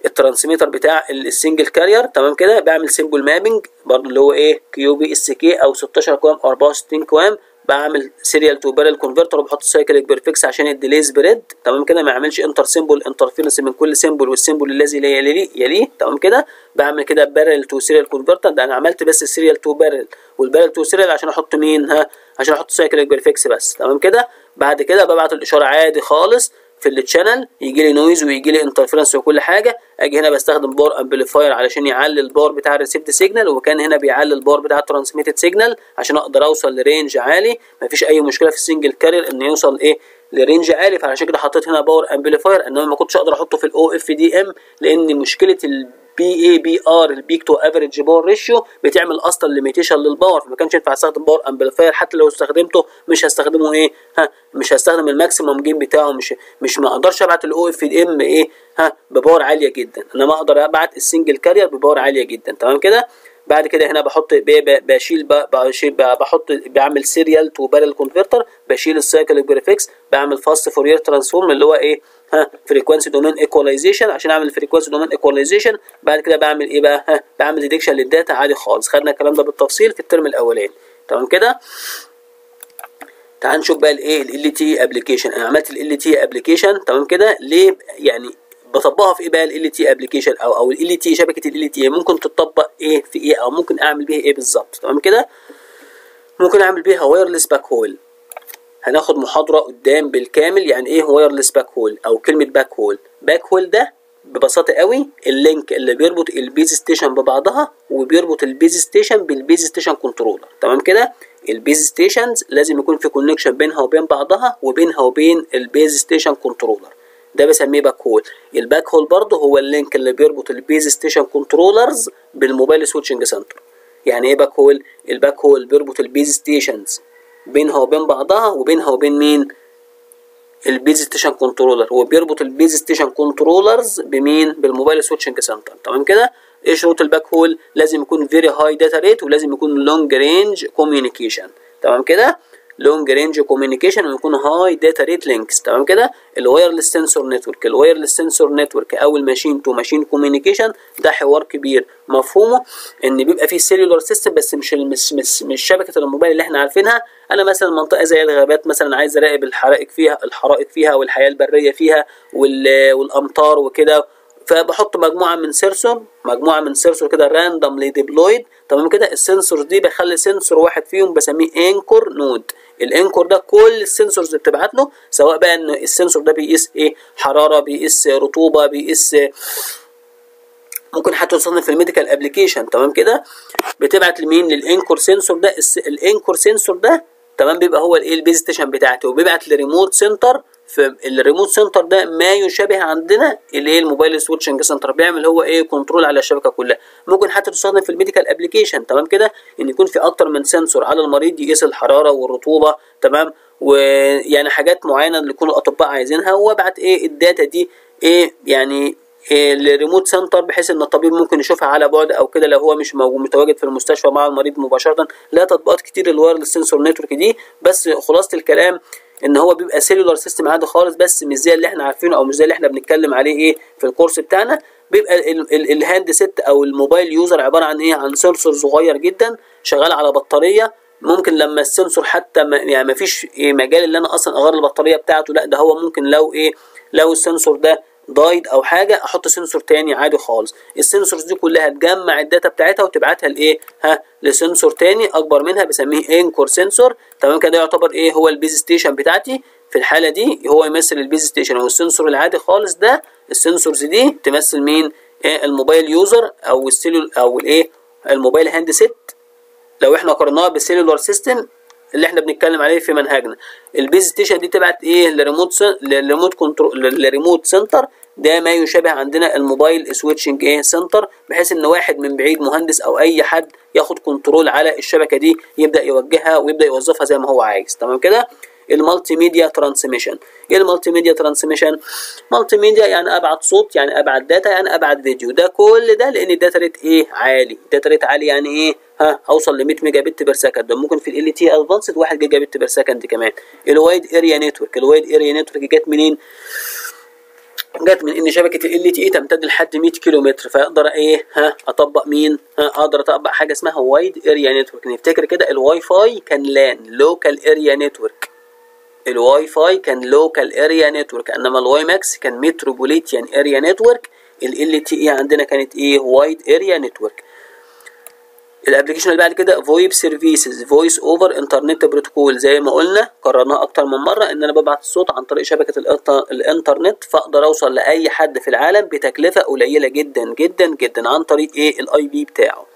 Speaker 1: ال transmitter بتاع ال single carrier تمام كده؟ بعمل symbol mapping برضو اللي هو إيه QPSK أو 16 QAM أو 64 QAM. بعمل serial to parallel converter وبحط cyclic prefix عشان ال delay spread تمام كده؟ ما اعملش inter symbol interference من كل symbol وال symbol الذي يليه يليه. تمام كده؟ بعمل كده parallel to serial converter ده أنا عملت بس ال serial to parallel وال parallel to serial عشان أحط مين؟ ها؟ عشان أحط cyclic prefix بس. تمام كده؟ بعد كده ببعت الإشارة عادي خالص. في ال channel يجي لي noise ويجي لي interference وكل حاجة. أجي هنا بستخدم power amplifier علشان يعلي ال power بتاع ال received signal وكان هنا بيعلي ال power بتاع ال transmitted signal عشان أقدر أوصل ل range عالي. مفيش أي مشكلة في ال single carrier إنه يوصل إيه ل range عالي. فعشان كده حطيت هنا power amplifier إنما ما كنتش أقدر أحطه في ال OFDM لأن مشكلة ال PAPR ال peak to average power ratio بتعمل أصلا limitation لل power فما كانش ينفع أستخدم power amplifier حتى لو استخدمته مش هستخدمه إيه؟ ها مش هستخدم ال maximum gain بتاعه. مش مش ما أقدرش أبعت ال OFDM إيه؟ ها ب power عالية جدا. انما أقدر أبعت ال single carrier ب power عالية جدا. تمام كده؟ بعد كده هنا بحط بشيل بشيل بحط بعمل serial to parallel converter بشيل ال cyclic prefix بعمل fast Fourier transform اللي هو إيه؟ ها frequency domain equalization عشان أعمل frequency domain equalization بعد كده بعمل إيه بقى؟ ها بعمل detection لل data عادي خالص. خدنا الكلام ده بالتفصيل في ال term الأولاني. تمام كده؟ تعال نشوف بقى الايه LTE application أنا عملت LTE application تمام كده؟ ليه؟ يعني بطبقها في إيه بقى LTE application أو أو LTE شبكة LTE ممكن تطبق إيه في إيه أو ممكن أعمل بيها إيه بالظبط؟ تمام كده؟ ممكن أعمل بيها wireless backhaul هناخد محاضرة قدام بالكامل يعني إيه wireless backhaul أو كلمة backhaul backhaul ده ببساطة قوي ال link اللي بيربط ال base station ببعضها وبيربط ال base station بال base station controller تمام كده؟ ال base stations لازم يكون في connection بينها وبين بعضها وبينها وبين ال base station controller ده بسميه backhaul ال backhaul برضه هو ال link اللي بيربط ال base station controllers بال mobile switching center يعني إيه backhaul ال backhaul بيربط ال base stations بينها وبين بعضها وبينها وبين مين؟ ال base station controller. هو بيربط ال base station controllers بمين؟ بال mobile switching center تمام كده؟ إيه شروط ال backhaul لازم يكون very high data rate ولازم يكون long range communication تمام كده؟ long range communication ويكون high data rate links تمام كده؟ ال wireless sensor network ال wireless sensor network أو ال machine to machine communication ده حوار كبير. مفهومه؟ إن بيبقى فيه cellular system بس مش مش مش, شبكة الموبايل اللي إحنا عارفينها. أنا مثلا منطقة زي الغابات مثلا عايز أراقب الحرائق فيها الحرائق فيها والحياة البرية فيها والأمطار وكده. فبحط مجموعة من sensor مجموعة من sensor كده randomly deployed تمام كده؟ ال sensor دي بخلي sensor واحد فيهم بسميه anchor node ال anchor ده كل ال sensors بتبعت له سواء بقى إن ال sensor ده بيقيس إيه حرارة بيقيس رطوبة بيقيس ممكن حتى تصنف في ال medical application تمام كده؟ بتبعت لمين؟ لل anchor sensor ده ال anchor sensor ده تمام؟ بيبقى هو الايه ال base station بتاعته. وبيبعت ل remote center فال remote center ده ما يشابه عندنا الايه ال mobile switching center بيعمل هو إيه control على الشبكة كلها. ممكن حتى تستخدم في ال medical application تمام كده؟ إن يكون في أكتر من sensor على المريض يقيس الحرارة والرطوبة تمام؟ ويعني حاجات معينة اللي يكونوا الأطباء عايزينها. وابعت إيه ال data دي إيه يعني ال remote center بحيث إن الطبيب ممكن يشوفها على بعد أو كده لو هو مش موجود متواجد في المستشفى مع المريض مباشرة. لا تطبيقات كتير ال wireless sensor network دي بس خلاصة الكلام إن هو بيبقى cellular system عادي خالص بس مش زي اللي إحنا عارفينه أو مش زي اللي إحنا بنتكلم عليه إيه في ال course بتاعنا. بيبقى ال handset أو ال mobile user عبارة عن إيه؟ عن sensor صغير جدا شغال على بطارية. ممكن لما ال sensor حتى ما يعني ما فيش إيه مجال اللي أنا أصلا أغير البطارية بتاعته لأ ده هو ممكن لو إيه لو ال sensor ده died أو حاجة أحط sensor تاني عادي خالص. ال sensors دي كلها تجمع ال data بتاعتها وتبعتها لإيه؟ ها ل sensor تاني أكبر منها بسميه anchor sensor تمام كده يعتبر إيه؟ هو ال base station بتاعتي. في الحالة دي هو يمثل ال base station وال sensor العادي خالص ده ال sensors دي تمثل مين؟ إيه؟ ال mobile user أو ال cellul أو الإيه؟ ال mobile handset لو إحنا قارناها بال cellular system اللي إحنا بنتكلم عليه في منهجنا. ال base station دي تبعت إيه؟ ل remote cen... ل remote control ل remote center ده ما يشابه عندنا ال mobile switching إيه center بحيث إن واحد من بعيد مهندس أو أي حد ياخد control على الشبكة دي يبدأ يوجهها ويبدأ يوظفها زي ما هو عايز. تمام كده؟ ال multimedia transmission. إيه ال multimedia transmission؟ multimedia يعني ابعت صوت يعني ابعت data يعني ابعت فيديو. ده كل ده لأن ال data rate إيه؟ عالي. ال data rate عالي يعني إيه؟ ها اوصل ل 100 mega bit per second ده ممكن في LTE advanced 1 giga bit per second كمان. ال wide area network ال wide area network جت منين؟ جت من إن شبكة LTE تمتد لحد 100 كيلو متر فأقدر إيه ها أطبق مين؟ ها أقدر أطبق حاجة اسمها wide area network نفتكر كده الواي فاي كان لأن local area network ال Wi-Fi كان local area network إنما ال WiMAX كان metropolitan area network ال LTE عندنا كانت إيه wide area network ال application اللي بعد كده VoIP services voice over internet protocol. زي ما قلنا كررناها أكتر من مرة إن أنا ببعت الصوت عن طريق شبكة الإنترنت فأقدر أوصل لأي حد في العالم بتكلفة قليلة جدا جدا جدا عن طريق إيه؟ ال IP بتاعه.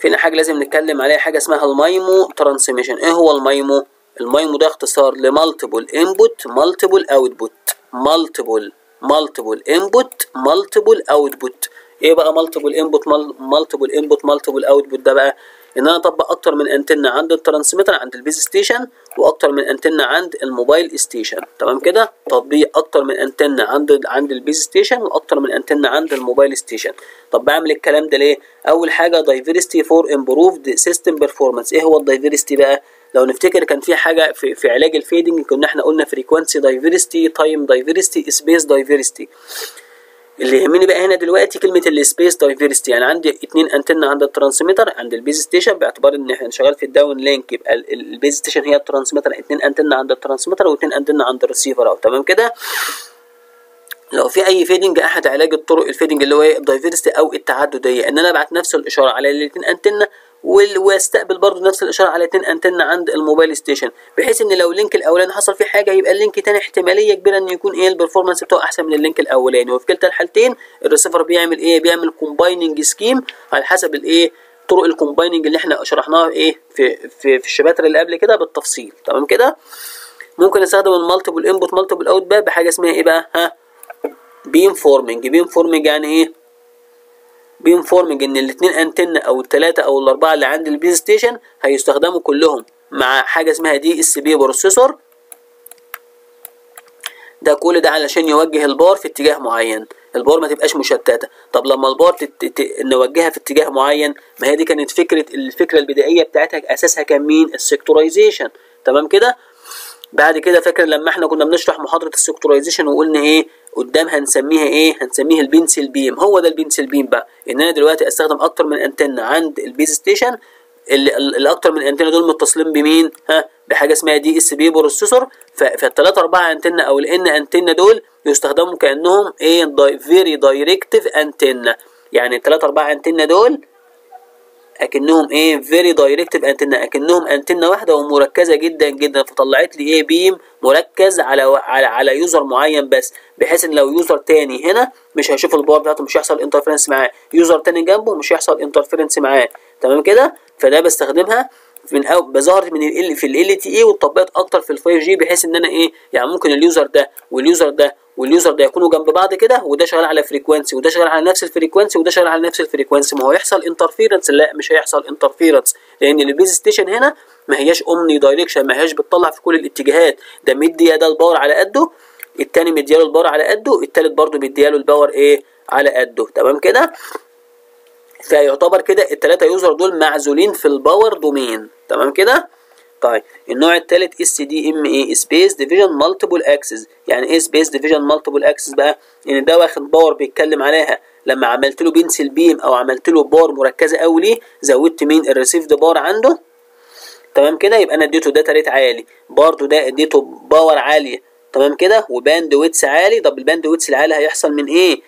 Speaker 1: فينا حاجة لازم نتكلم عليها حاجة اسمها ال MIMO transmission. إيه هو ال MIMO؟ ال MIMO ده اختصار ل multiple input multiple output multiple multiple input multiple output إيه بقى multiple input multiple input multiple output ده بقى؟ إن أنا أطبق أكتر من انتنه عند ال transmitter عند ال base station وأكتر من انتنه عند ال mobile station. تمام كده؟ تطبيق أكتر من انتنه عند عند ال base station وأكتر من انتنه عند ال mobile station. طب بعمل الكلام ده ليه؟ أول حاجة diversity for improved system performance إيه هو ال diversity بقى؟ لو نفتكر كان في حاجة في, في علاج ال fading كنا إحنا قلنا frequency diversity time diversity space diversity اللي يهمني بقى هنا دلوقتي كلمة ال space diversity يعني عندي اتنين انتنا عند ال transmitter عند ال base station باعتبار إن إحنا شغال في ال downlink يبقى ال base station هي ال transmitter. اتنين انتنا عند ال transmitter واتنين انتنا عند الريسيفر أو تمام كده؟ لو في أي fading أحد علاج الطرق ال fading اللي هو ال diversity أو التعددية. إن أنا أبعت نفس الإشارة على الاثنين انتنا واستقبل برضه نفس الإشارة على اتنين انتنا عند ال mobile station بحيث إن لو ال link الأولاني حصل فيه حاجة يبقى ال link تاني احتمالية كبيرة إن يكون إيه ال performance بتاعه أحسن من ال link الأولاني. وفي كلتا الحالتين الريسيفر بيعمل إيه؟ بيعمل combining scheme على حسب الايه طرق ال combining اللي إحنا شرحناها إيه؟ في في في ال chapter اللي قبل كده بالتفصيل. تمام كده؟ ممكن نستخدم ال multiple input multiple out بقى بحاجة اسمها إيه بقى؟ ها؟ beamforming beamforming يعني إيه؟ beamforming إن الاثنين انتنا أو الثلاثه أو الأربعة اللي عند ال base station هيستخدموا كلهم مع حاجة اسمها DSP processor ده كل ده علشان يوجه ال power في اتجاه معين. ال power ما تبقاش مشتتة. طب لما ال power تت... ت... نوجهها في اتجاه معين ما هي دي كانت فكرة الفكرة البدائية بتاعتها أساسها كان مين؟ ال sectorization تمام كده؟ بعد كده فاكر لما إحنا كنا بنشرح محاضرة ال sectorization وقلنا إيه؟ قدام هنسميها إيه؟ هنسميها ال pencil beam هو ده ال pencil beam بقى. إن أنا دلوقتي أستخدم أكتر من أنتنة عند ال base station. الأكتر من أنتنة دول متصلين بمين؟ ها؟ بحاجة اسمها DSP processor. فالثلاثه أربعة أنتنة أو ال N antenna دول يستخدموا كأنهم إيه؟ very directive antenna. يعني الثلاثه أربعة أنتنة دول أكنهم إيه very directive antenna أكنهم انتنا واحدة ومركزة جدا جدا فطلعت لي إيه beam مركز على على على user معين بس بحيث إن لو user تاني هنا مش هيشوف ال power بتاعته مش هيحصل interference معاه. user تاني جنبه مش هيحصل interference معاه. تمام كده؟ فده بستخدمها من أو بظهرت من ال في LTE واتطبقت أكتر في ال 5 G بحيث إن أنا إيه يعني ممكن ال user ده وال user ده وال user ده يكونوا جنب بعض كده وده شغال على frequency وده شغال على نفس ال frequency وده شغال على نفس ال frequency ما هو يحصل interference لا مش هيحصل interference لأن ال base station هنا ما هياش omni direction ما هياش بتطلع في كل الاتجاهات. ده مدي ده ال power على قده التاني مدياله ال power على قده التالت برضه مدياله ال power إيه؟ على قده. تمام كده؟ فيعتبر كده التلاتة user دول معزولين في ال power domain تمام كده؟ طيب النوع الثالث SDMA space division multiple access يعني إيه space division multiple access بقى؟ ان يعني ده واخد power بيتكلم عليها. لما عملت له pencil beam أو عملت له power مركزة قوي ليه زودت مين ال received power عنده. تمام كده؟ يبقى أنا اديته data rate عالي. برضه ده اديته power عالية. تمام كده؟ و bandwidth عالي. طب ال bandwidth العالي هيحصل من إيه؟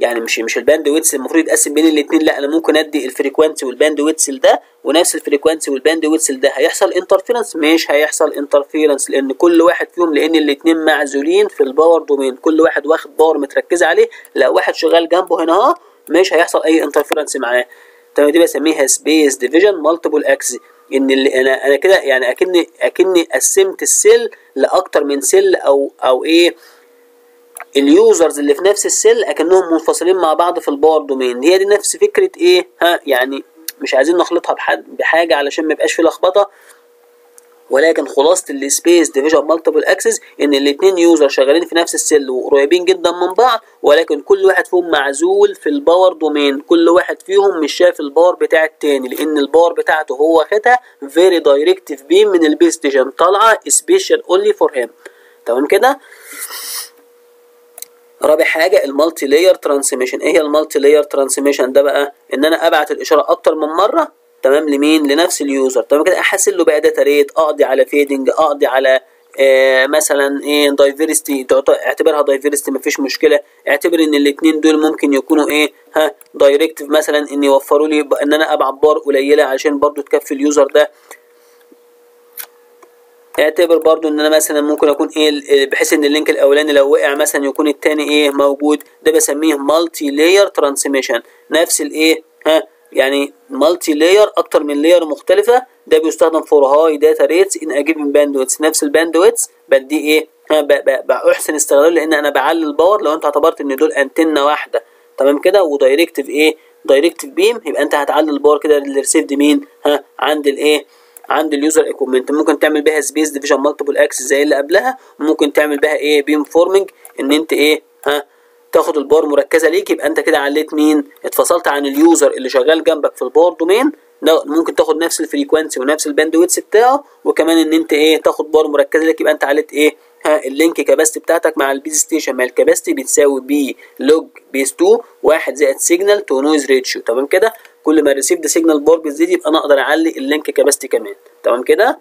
Speaker 1: يعني مش مش ال bandwidth المفروض يتقسم بين الاثنين لا أنا ممكن أدي ال frequency وال bandwidth ده ونفس ال frequency وال bandwidth ده. هيحصل interference مش هيحصل interference لأن كل واحد فيهم لأن الاثنين معزولين في ال power domain كل واحد واخد power متركزه عليه. لا واحد شغال جنبه هنا أهو مش هيحصل أي interference معاه. تمام دي بسميها space division multiple access إن اللي أنا أنا كده يعني أكني أكني قسمت ال cell لأكتر من cell أو أو إيه ال users اللي في نفس ال cell أكنهم منفصلين مع بعض في ال power domain. هي دي نفس فكرة إيه؟ ها يعني مش عايزين نخلطها بحد بحاجة علشان ما يبقاش في لخبطة. ولكن خلاصة ال space division multiple access إن الاثنين user شغالين في نفس ال cell وقريبين جدا من بعض ولكن كل واحد فيهم معزول في ال power domain. كل واحد فيهم مش شايف ال power بتاع التاني لأن ال power بتاعته هو واخدها very directive beam من ال base station طالعة special only for him تمام كده؟ رابع حاجة ال multi layer transmission إيه هي ال multi layer transmission ده بقى إن أنا أبعت الإشارة أكتر من مرة تمام؟ لمين؟ لنفس ال user. تمام كده؟ أحسن له بقى data rate أقضي على fading أقضي على آه مثلا إيه diversity اعتبرها diversity مفيش مشكلة. اعتبر إن الاثنين دول ممكن يكونوا إيه ها directive مثلا إن يوفروا لي إن أنا أبعت power قليلة عشان برضو تكفي ال user ده. اعتبر برضو إن أنا مثلا ممكن أكون إيه بحيث إن ال link الأولاني لو وقع مثلا يكون التاني إيه موجود. ده بسميه multi layer transmission نفس الايه ها يعني multi layer أكتر من layer مختلفة. ده بيستخدم for high data rates in a given bandwidth نفس ال bandwidth بدي إيه ها بحسن استغلاله لأن أنا بعلي ال power لو أنت اعتبرت إن دول انتنه واحدة. تمام كده؟ و directive إيه؟ directive beam يبقى أنت هتعلي ال power كده اللي received مين ها عند الايه عند ال user equipment ممكن تعمل بيها space division multiple access زي اللي قبلها وممكن تعمل بيها إيه beam forming إن أنت إيه ها تاخد ال power مركزة ليك يبقى أنت كده عليت مين؟ اتفصلت عن ال user اللي شغال جنبك في ال power domain ممكن تاخد نفس ال frequency ونفس ال bandwidth بتاعه وكمان إن أنت إيه تاخد power مركزة لك يبقى أنت عليت إيه ها ال link capacity بتاعتك مع ال base station مع ال capacity بتساوي B log base 2 1 زائد signal to noise ratio تمام كده؟ كل ما ال received signal power بتزيد يبقى أنا أقدر اعلي ال link capacity كمان. تمام كده؟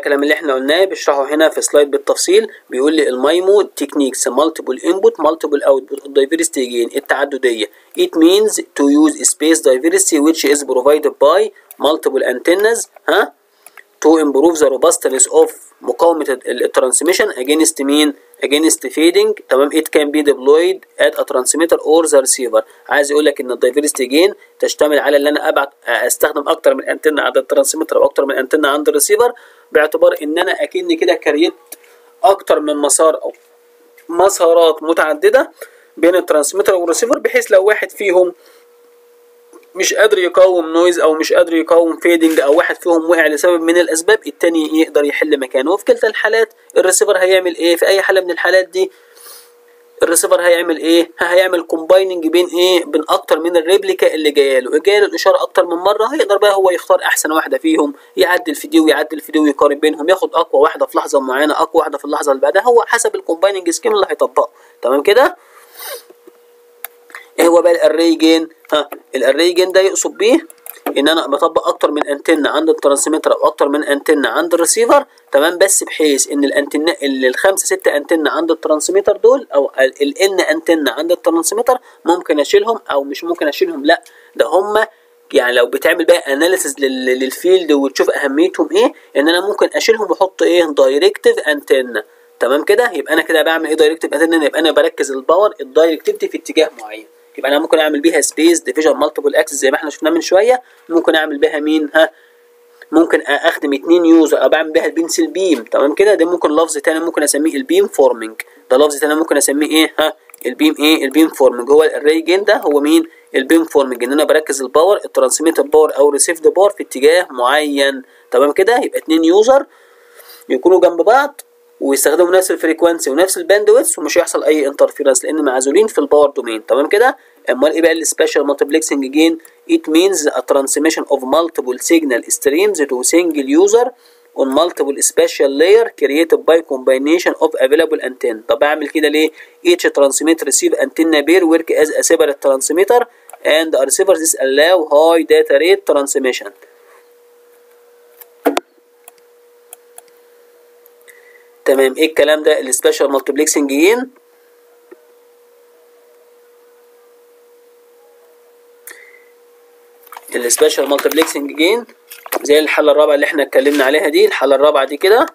Speaker 1: الكلام اللي إحنا قلناه بيشرحه هنا في slide بالتفصيل. بيقول لي ال MIMO techniques multiple input multiple output ال diversity gain التعددية. it means to use space diversity which is provided by multiple antennas ها؟ to improve the robustness of مقاومة ال transmission against مين against fading تمام؟ It can be deployed at a transmitter or the receiver. عايز يقول لك إن ال diversity gain تشتمل على إن أنا أبعت أستخدم أكتر من انتنه عند ال transmitter أو أكتر من انتنه عند الريسيفر باعتبار إن أنا أكني كده create أكتر من مسار أو مسارات متعددة بين ال transmitter وال receiver بحيث لو واحد فيهم مش قادر يقاوم noise أو مش قادر يقاوم fading أو واحد فيهم وقع لسبب من الأسباب التاني يقدر يحل مكانه. وفي كلتا الحالات الريسيفر هيعمل إيه؟ في أي حالة من الحالات دي الريسيفر هيعمل إيه؟ هيعمل combining بين إيه؟ بين أكتر من ال replica اللي جاية له. جاية له الإشارة أكتر من مرة هيقدر بقى هو يختار أحسن واحدة فيهم يعدل في دي ويعدل في دي ويقارن بينهم ياخد أقوى واحدة في لحظة معينة أقوى واحدة في اللحظة اللي بعدها هو حسب ال combining scheme اللي هيطبقه. تمام كده؟ إيه هو بقى ال array gain ها ال array gain ده يقصد بيه إن أنا بطبق أكتر من انتنه عند ال transmitter أو أكتر من انتنه عند الريسيفر تمام؟ بس بحيث إن الانتنه الخمسة ستة انتنه عند ال transmitter دول أو ال N antenna عند ال transmitter ممكن أشيلهم أو مش ممكن أشيلهم لأ ده هم يعني لو بتعمل بقى analysis لل field وتشوف أهميتهم إيه إن أنا ممكن أشيلهم وأحط إيه directive antenna تمام كده؟ يبقى أنا كده بعمل إيه directive antenna يبقى أنا بركز ال power ال directivity في اتجاه معين. يبقى أنا ممكن أعمل بيها space division multiple access زي ما إحنا شفناه من شوية. ممكن أعمل بيها مين؟ ها؟ ممكن أخدم اتنين user أو بعمل بيها ال pencil beam تمام كده؟ ده ممكن لفظ تاني ممكن أسميه ال beam forming ده لفظ تاني ممكن أسميه إيه؟ ها؟ ال beam إيه؟ ال beam forming هو ال array gain ده هو مين؟ ال beam forming إن أنا بركز ال power ال transmitter power أو received power في اتجاه معين. تمام كده؟ يبقى اتنين user يكونوا جنب بعض ويستخدموا نفس ال frequency ونفس ال bandwidth ومش هيحصل أي interference لأن معزولين في ال power domain تمام كده؟ امال إيه بقى السبيشال مالتيبلكسنج جين it means a transmission of multiple signal streams to single user on multiple spatial layer created by combination of available antenna طب اعمل كده ليه each transmit receive antenna pair work as a separate transmitter and a receiver this allow high data rate transmission تمام إيه الكلام ده السبيشال مالتيبلكسنج جين ال spatial multiplexing gain زي الحالة الرابعة اللي إحنا اتكلمنا عليها دي الحالة الرابعة دي كده.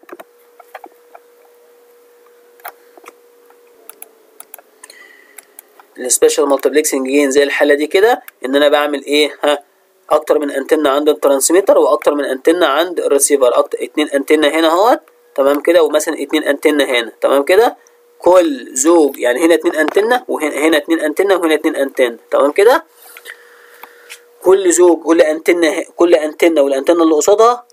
Speaker 1: ال spatial multiplexing gain زي الحالة دي كده إن أنا بعمل إيه؟ ها أكتر من انتنه عند ال transmitter وأكتر من انتنه عند الريسيفر أكتر اتنين انتنه هنا أهوت تمام كده؟ ومثلا اتنين انتنه هنا تمام كده؟ كل زوج يعني هنا اتنين انتنه وهنا هنا اتنين انتنه وهنا اتنين انتنه تمام كده؟ كل زوج كل أنتنة كل antenna وال antenna اللي قصادها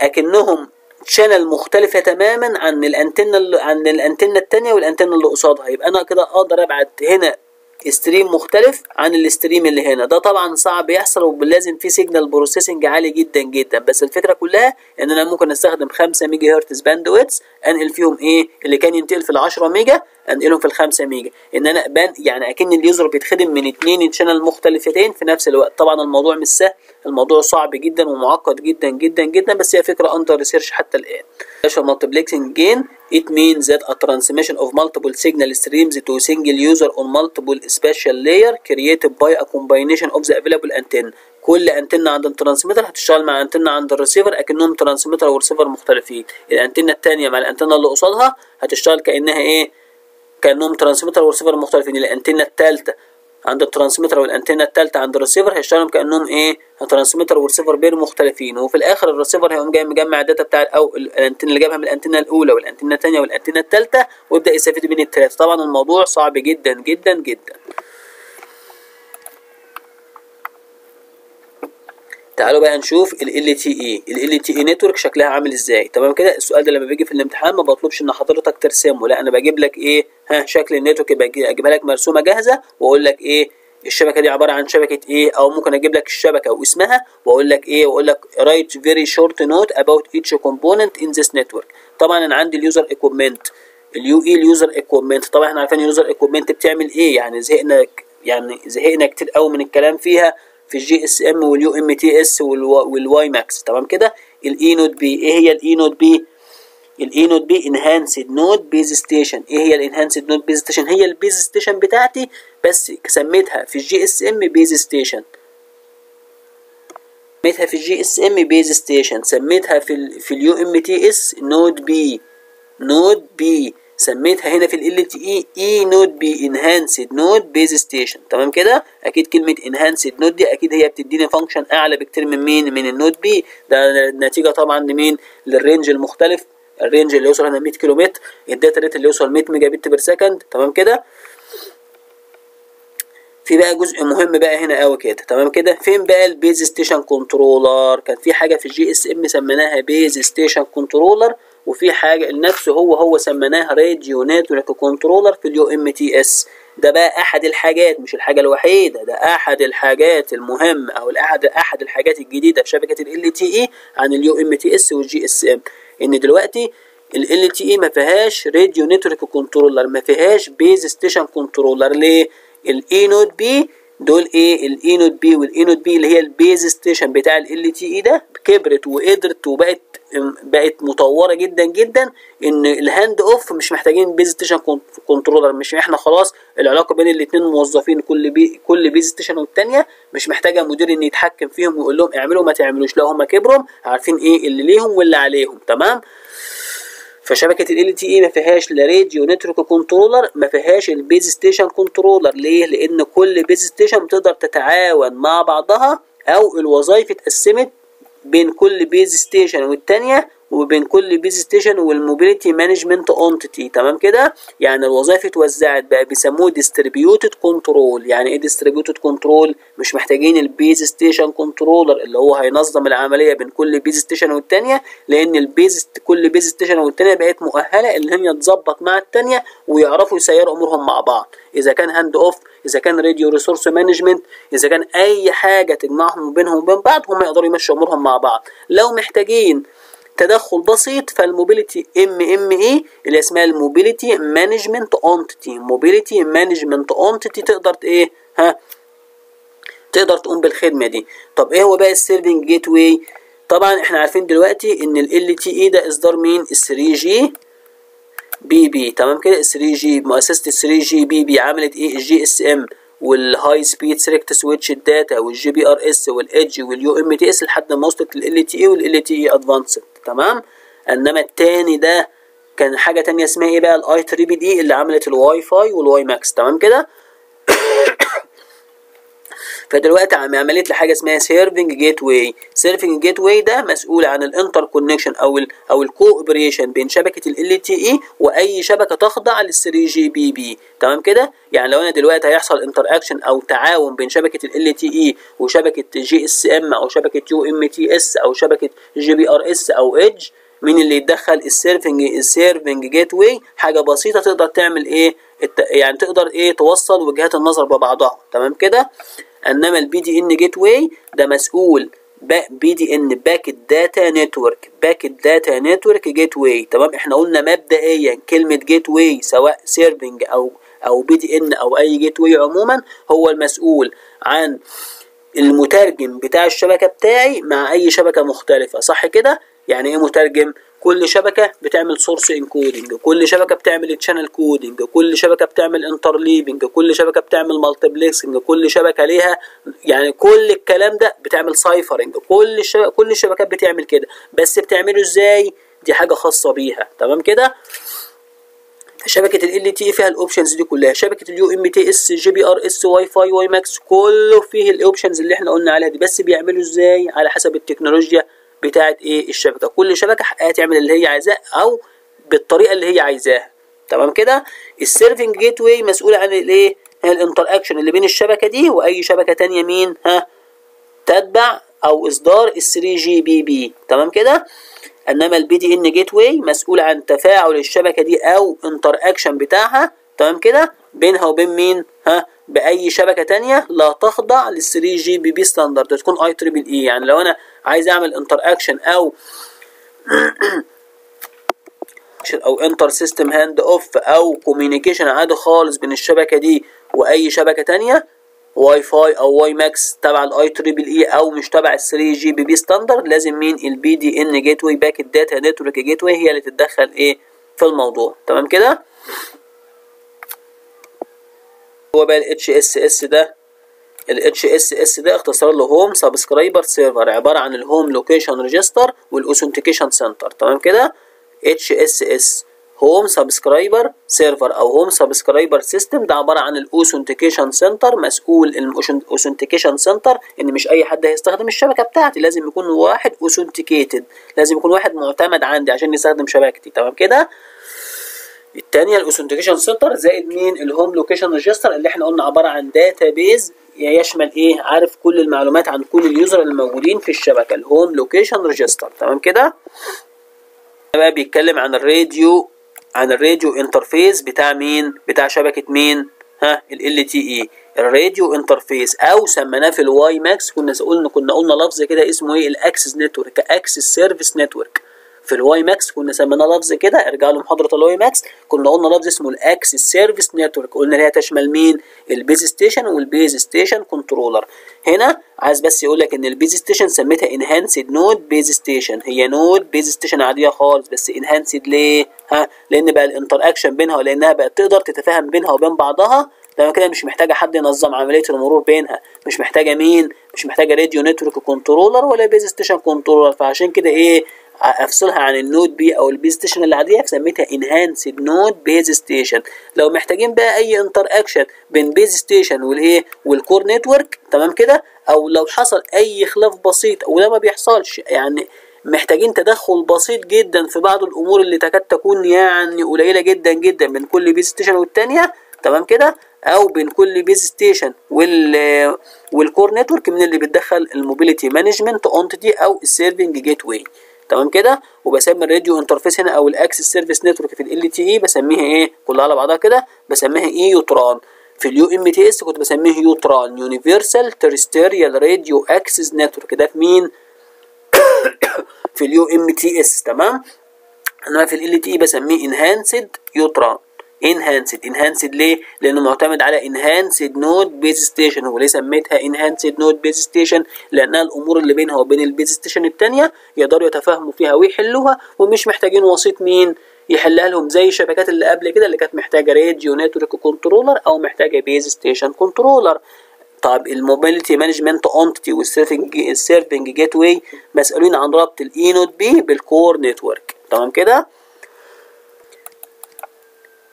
Speaker 1: أكنهم channel مختلفة تماما عن الأنتنة اللي عن الأنتنة الثانية والأنتنة اللي قصادها. يبقى أنا كده أقدر أبعت هنا stream مختلف عن ال stream اللي هنا. ده طبعا صعب يحصل ولازم فيه signal processing عالي جدا جدا. بس الفكرة كلها إن أنا ممكن أستخدم 5 ميجا هرتز bandwidth أنقل فيهم إيه؟ اللي كان ينتقل في ال 10 ميجا. أنقلهم في ال 5 ميجا. إن أنا بان يعني أكن ال user بيتخدم من اثنين channel مختلفتين في نفس الوقت. طبعا الموضوع مش سهل. الموضوع صعب جدا ومعقد جدا جدا جدا. بس هي فكرة under research حتى الآن. Spatial multiplexing gain. It means that a transmission of multiple signal streams to single user on multiple spatial layer created by a combination of the available antenna. كل انتنة عند ال transmitter هتشتغل مع انتنة عند الريسيفر أكنهم transmitter و receiver مختلفين. الأنتنة الثانية مع الأنتنة اللي قصادها هتشتغل كأنها إيه؟ كأنهم transmitter و receiver مختلفين. الانتنة الثالثة عند ال transmitter وال antenna الثالثه عند الريسيفر هيشتغلوا كأنهم إيه؟ transmitter و receiver pair مختلفين. وفي الآخر الريسيفر هيقوم جاي مجمع ال data بتاع أو الانتنه اللي جابها من الانتنه الأولى والانتنه الثانية والانتنه الثالثه ويبدأ يستفيد من الثلاثه طبعا الموضوع صعب جدا جدا جدا. تعالوا بقى نشوف ال ال تي اي ال ال تي اي نتورك شكلها عامل إزاي. تمام كده؟ السؤال ده لما بيجي في الامتحان ما بطلبش إن حضرتك ترسمه. لا أنا بجيب لك إيه؟ ها شكل ال network أجيبها لك مرسومة جاهزة وأقول لك إيه؟ الشبكة دي عبارة عن شبكة إيه؟ أو ممكن أجيب لك الشبكة واسمها وأقول لك إيه؟ وأقول لك write very short note about each component in this network. طبعا أنا عندي ال user equipment ال UE ال user equipment طبعا إحنا عارفين ال user equipment بتعمل إيه؟ يعني زهقنا يعني زهقنا كتير قوي من الكلام فيها. في ال GSM وال UMTS وال WiMAX تمام كده؟ ال eNode B إيه هي ال eNode B ال eNode B enhanced node base station إيه هي ال enhanced node base station هي ال base station بتاعتي بس سميتها في ال GSM base station سميتها في ال GSM base station سميتها في ال في ال UMTS Node B Node B سميتها هنا في LTE eNode B enhanced node base station تمام كده؟ أكيد كلمة enhanced node دي أكيد هي بتديني function أعلى بكتير من مين؟ من ال Node B ده نتيجة طبعا لمين؟ لل range المختلف. الرينج اللي يوصل هنا 100 كيلو متر ال data rate اللي يوصل 100 megabit per second تمام كده؟ في بقى جزء مهم بقى هنا قوي كده. تمام كده؟ فين بقى ال base station controller كان في حاجة في ال GSM سميناها base station controller وفي حاجة نفسه هو هو سميناها radio network controller في ال UMTS. ده بقى أحد الحاجات مش الحاجة الوحيدة ده أحد الحاجات المهمة أو احد أحد الحاجات الجديدة في شبكة LTE عن ال UMTS وال GSM. إن دلوقتي LTE ما فيهاش radio network controller ما فيهاش base station controller ليه؟ ال eNode B دول إيه؟ ال eNode B وال eNode B اللي هي ال base station بتاع LTE ده كبرت وقدرت وبقت بقت مطورة جدا جدا إن ال handoff مش محتاجين base station controller مش إحنا خلاص العلاقة بين الاثنين موظفين كل بي كل base station والثانيه مش محتاجة مدير إن يتحكم فيهم ويقول لهم اعملوا ما تعملوش. لا هم كبروا عارفين إيه اللي ليهم واللي عليهم. تمام؟ فشبكة LTE ما فيهاش لا radio network controller ما فيهاش ال base station controller ليه؟ لأن كل base station بتقدر تتعاون مع بعضها أو الوظائف اتقسمت بين كل base station والتانية وبين كل base station وال mobility management entity تمام كده؟ يعني الوظائف اتوزعت بقى بيسموه distributed control يعني إيه distributed control مش محتاجين ال base station controller اللي هو هينظم العملية بين كل base station والتانية لأن ال base كل base station والتانية بقت مؤهلة إن هي تظبط مع التانية ويعرفوا يسيروا أمورهم مع بعض. إذا كان handoff إذا كان radio resource management إذا كان أي حاجة تجمعهم وبينهم وبين بعض هم يقدروا يمشوا أمورهم مع بعض. لو محتاجين تدخل بسيط فال mobility MME اللي اسمها ال mobility management entity. mobility management entity تقدر إيه؟ ها؟ تقدر تقوم بالخدمة دي. طب إيه هو بقى ال serving gateway؟ طبعا إحنا عارفين دلوقتي إن LTE ده اصدار مين ال 3GPP تمام كده؟ ال 3 جي مؤسسة ال 3 جي بي بي عملت إيه؟ ال GSM وال High Speed Circuit Switched Data وال GPRS وال EDGE وال UMTS لحد ما وصلت لل LTE وال LTE Advanced تمام؟ انما التاني ده كان حاجة تانية اسمها إيه بقى؟ ال IEEE اللي عملت ال WiFi وال WiMAX تمام كده؟ فدلوقتي عم عملت لي حاجة اسمها serving gateway serving gateway ده مسؤول عن ال interconnection أو ال أو ال cooperation بين شبكة LTE وأي شبكة تخضع لل 3 GPP تمام كده؟ يعني لو أنا دلوقتي هيحصل interaction أو تعاون بين شبكة LTE وشبكة GSM أو شبكة UMTS أو شبكة GPRS أو EDGE مين اللي يتدخل؟ ال serving ال serving gateway حاجة بسيطة تقدر تعمل إيه؟ يعني تقدر إيه؟ توصل وجهات النظر ببعضها. تمام كده؟ إنما ال PDN gateway ده مسؤول. PDN packet data network packet data network gateway تمام؟ إحنا قلنا مبدئيا كلمة gateway سواء serving أو أو PDN أو أي gateway عموما هو المسؤول عن المترجم بتاع الشبكة بتاعي مع أي شبكة مختلفة. صح كده؟ يعني إيه مترجم؟ كل شبكة بتعمل source encoding كل شبكة بتعمل channel coding كل شبكة بتعمل interleaving كل شبكة بتعمل multiplexing كل شبكة ليها يعني كل الكلام ده بتعمل ciphering كل الشبكة كل الشبكات بتعمل كده. بس بتعمله إزاي؟ دي حاجة خاصة بيها. تمام كده؟ شبكة LTE فيها ال options دي كلها. شبكة اليو ام تي اس جي بي ار اس واي فاي واي ماكس كله فيه ال options اللي إحنا قلنا عليها دي. بس بيعملوا إزاي؟ على حسب التكنولوجيا بتاعه إيه؟ الشبكة. كل شبكة حقها تعمل اللي هي عايزاه أو بالطريقة اللي هي عايزاها. تمام كده؟ ال serving gateway مسؤول عن الايه ال interaction اللي بين الشبكة دي وأي شبكة تانية مين؟ ها؟ تتبع أو إصدار ال 3 GPP تمام كده؟ إنما ال PDN gateway مسؤول عن تفاعل الشبكة دي أو interaction بتاعها. تمام كده؟ بينها وبين مين؟ ها؟ بأي شبكة تانية لا تخضع لل 3 GPP standard تكون I triple E يعني لو أنا عايز أعمل interaction أو أو inter system handoff أو communication عادي خالص بين الشبكة دي وأي شبكة تانية واي فاي أو WiMAX تبع ال I triple E أو مش تبع ال 3 GPP standard لازم مين ال PDN gateway packet data network gateway هي اللي تتدخل إيه في الموضوع. تمام كده؟ هو بقى ال HSS ده ال HSS ده اختصار له home subscriber server عبارة عن ال home location register وال authentication center تمام كده؟ HSS home subscriber server أو home subscriber system ده عبارة عن ال authentication center مسؤول ال authentication center إن مش أي حد هيستخدم الشبكة بتاعتي لازم يكون واحد authenticated لازم يكون واحد معتمد عندي عشان يستخدم شبكتي. تمام كده؟ الثانية ال authentication center زائد مين؟ ال home location register اللي إحنا قلنا عبارة عن database يشمل إيه؟ عارف كل المعلومات عن كل ال user الموجودين في الشبكة. ال home location register تمام كده؟ بقى بيتكلم عن الراديو عن ال radio interface بتاع مين؟ بتاع شبكة مين؟ ها؟ LTE ال radio interface أو سميناه في ال WiMAX كنا قلنا كنا قلنا لفظ كده اسمه إيه؟ ال access network access service network في ال WiMAX كنا سميناه لفظ كده ارجع له محاضره ال WiMAX كنا قلنا لفظ اسمه ال access service network. قلنا اللي هي تشمل مين؟ ال base station وال base station controller. هنا عايز بس يقول لك إن ال base station سميتها enhanced node base station هي node base station عادية خالص بس enhanced ليه؟ ها؟ لأن بقى ال interaction بينها ولأنها بقت تقدر تتفاهم بينها وبين بعضها. تمام كده مش محتاجة حد ينظم عملية المرور بينها. مش محتاجة مين؟ مش محتاجة radio network controller ولا base station controller فعشان كده إيه؟ أفصلها عن ال Node B أو ال base station العاديه فسميتها enhanced node base station لو محتاجين بقى أي interaction بين base station والإيه؟ وال core network تمام كده؟ أو لو حصل أي خلاف بسيط وده ما بيحصلش يعني محتاجين تدخل بسيط جدا في بعض الأمور اللي تكاد تكون يعني قليلة جدا جدا بين كل base station والتانية تمام كده؟ أو بين كل base station وال وال core network من اللي بتدخل ال mobility management entity أو ال serving gateway تمام كده؟ وبسمي ال radio interface هنا أو ال access service network في LTE بسميها إيه؟ كلها على بعضها كده بسميها E-UTRAN. في ال UMTS كنت بسميه UTRAN. universal terrestrial radio access network ده في مين؟ في ال UMTS. تمام؟ إنما في LTE بسميه enhanced UTRAN enhanced enhanced ليه؟ لأنه معتمد على enhanced node base station وليه سميتها enhanced node base station لأنها الأمور اللي بينها وبين ال base station الثانية يقدروا يتفاهموا فيها ويحلوها ومش محتاجين وسيط مين؟ يحلها لهم زي الشبكات اللي قبل كده اللي كانت محتاجة radio network controller أو محتاجة base station controller طب ال mobility management entity وال serving ال serving gateway مسؤولين عن ربط ال eNode B بال core network تمام كده؟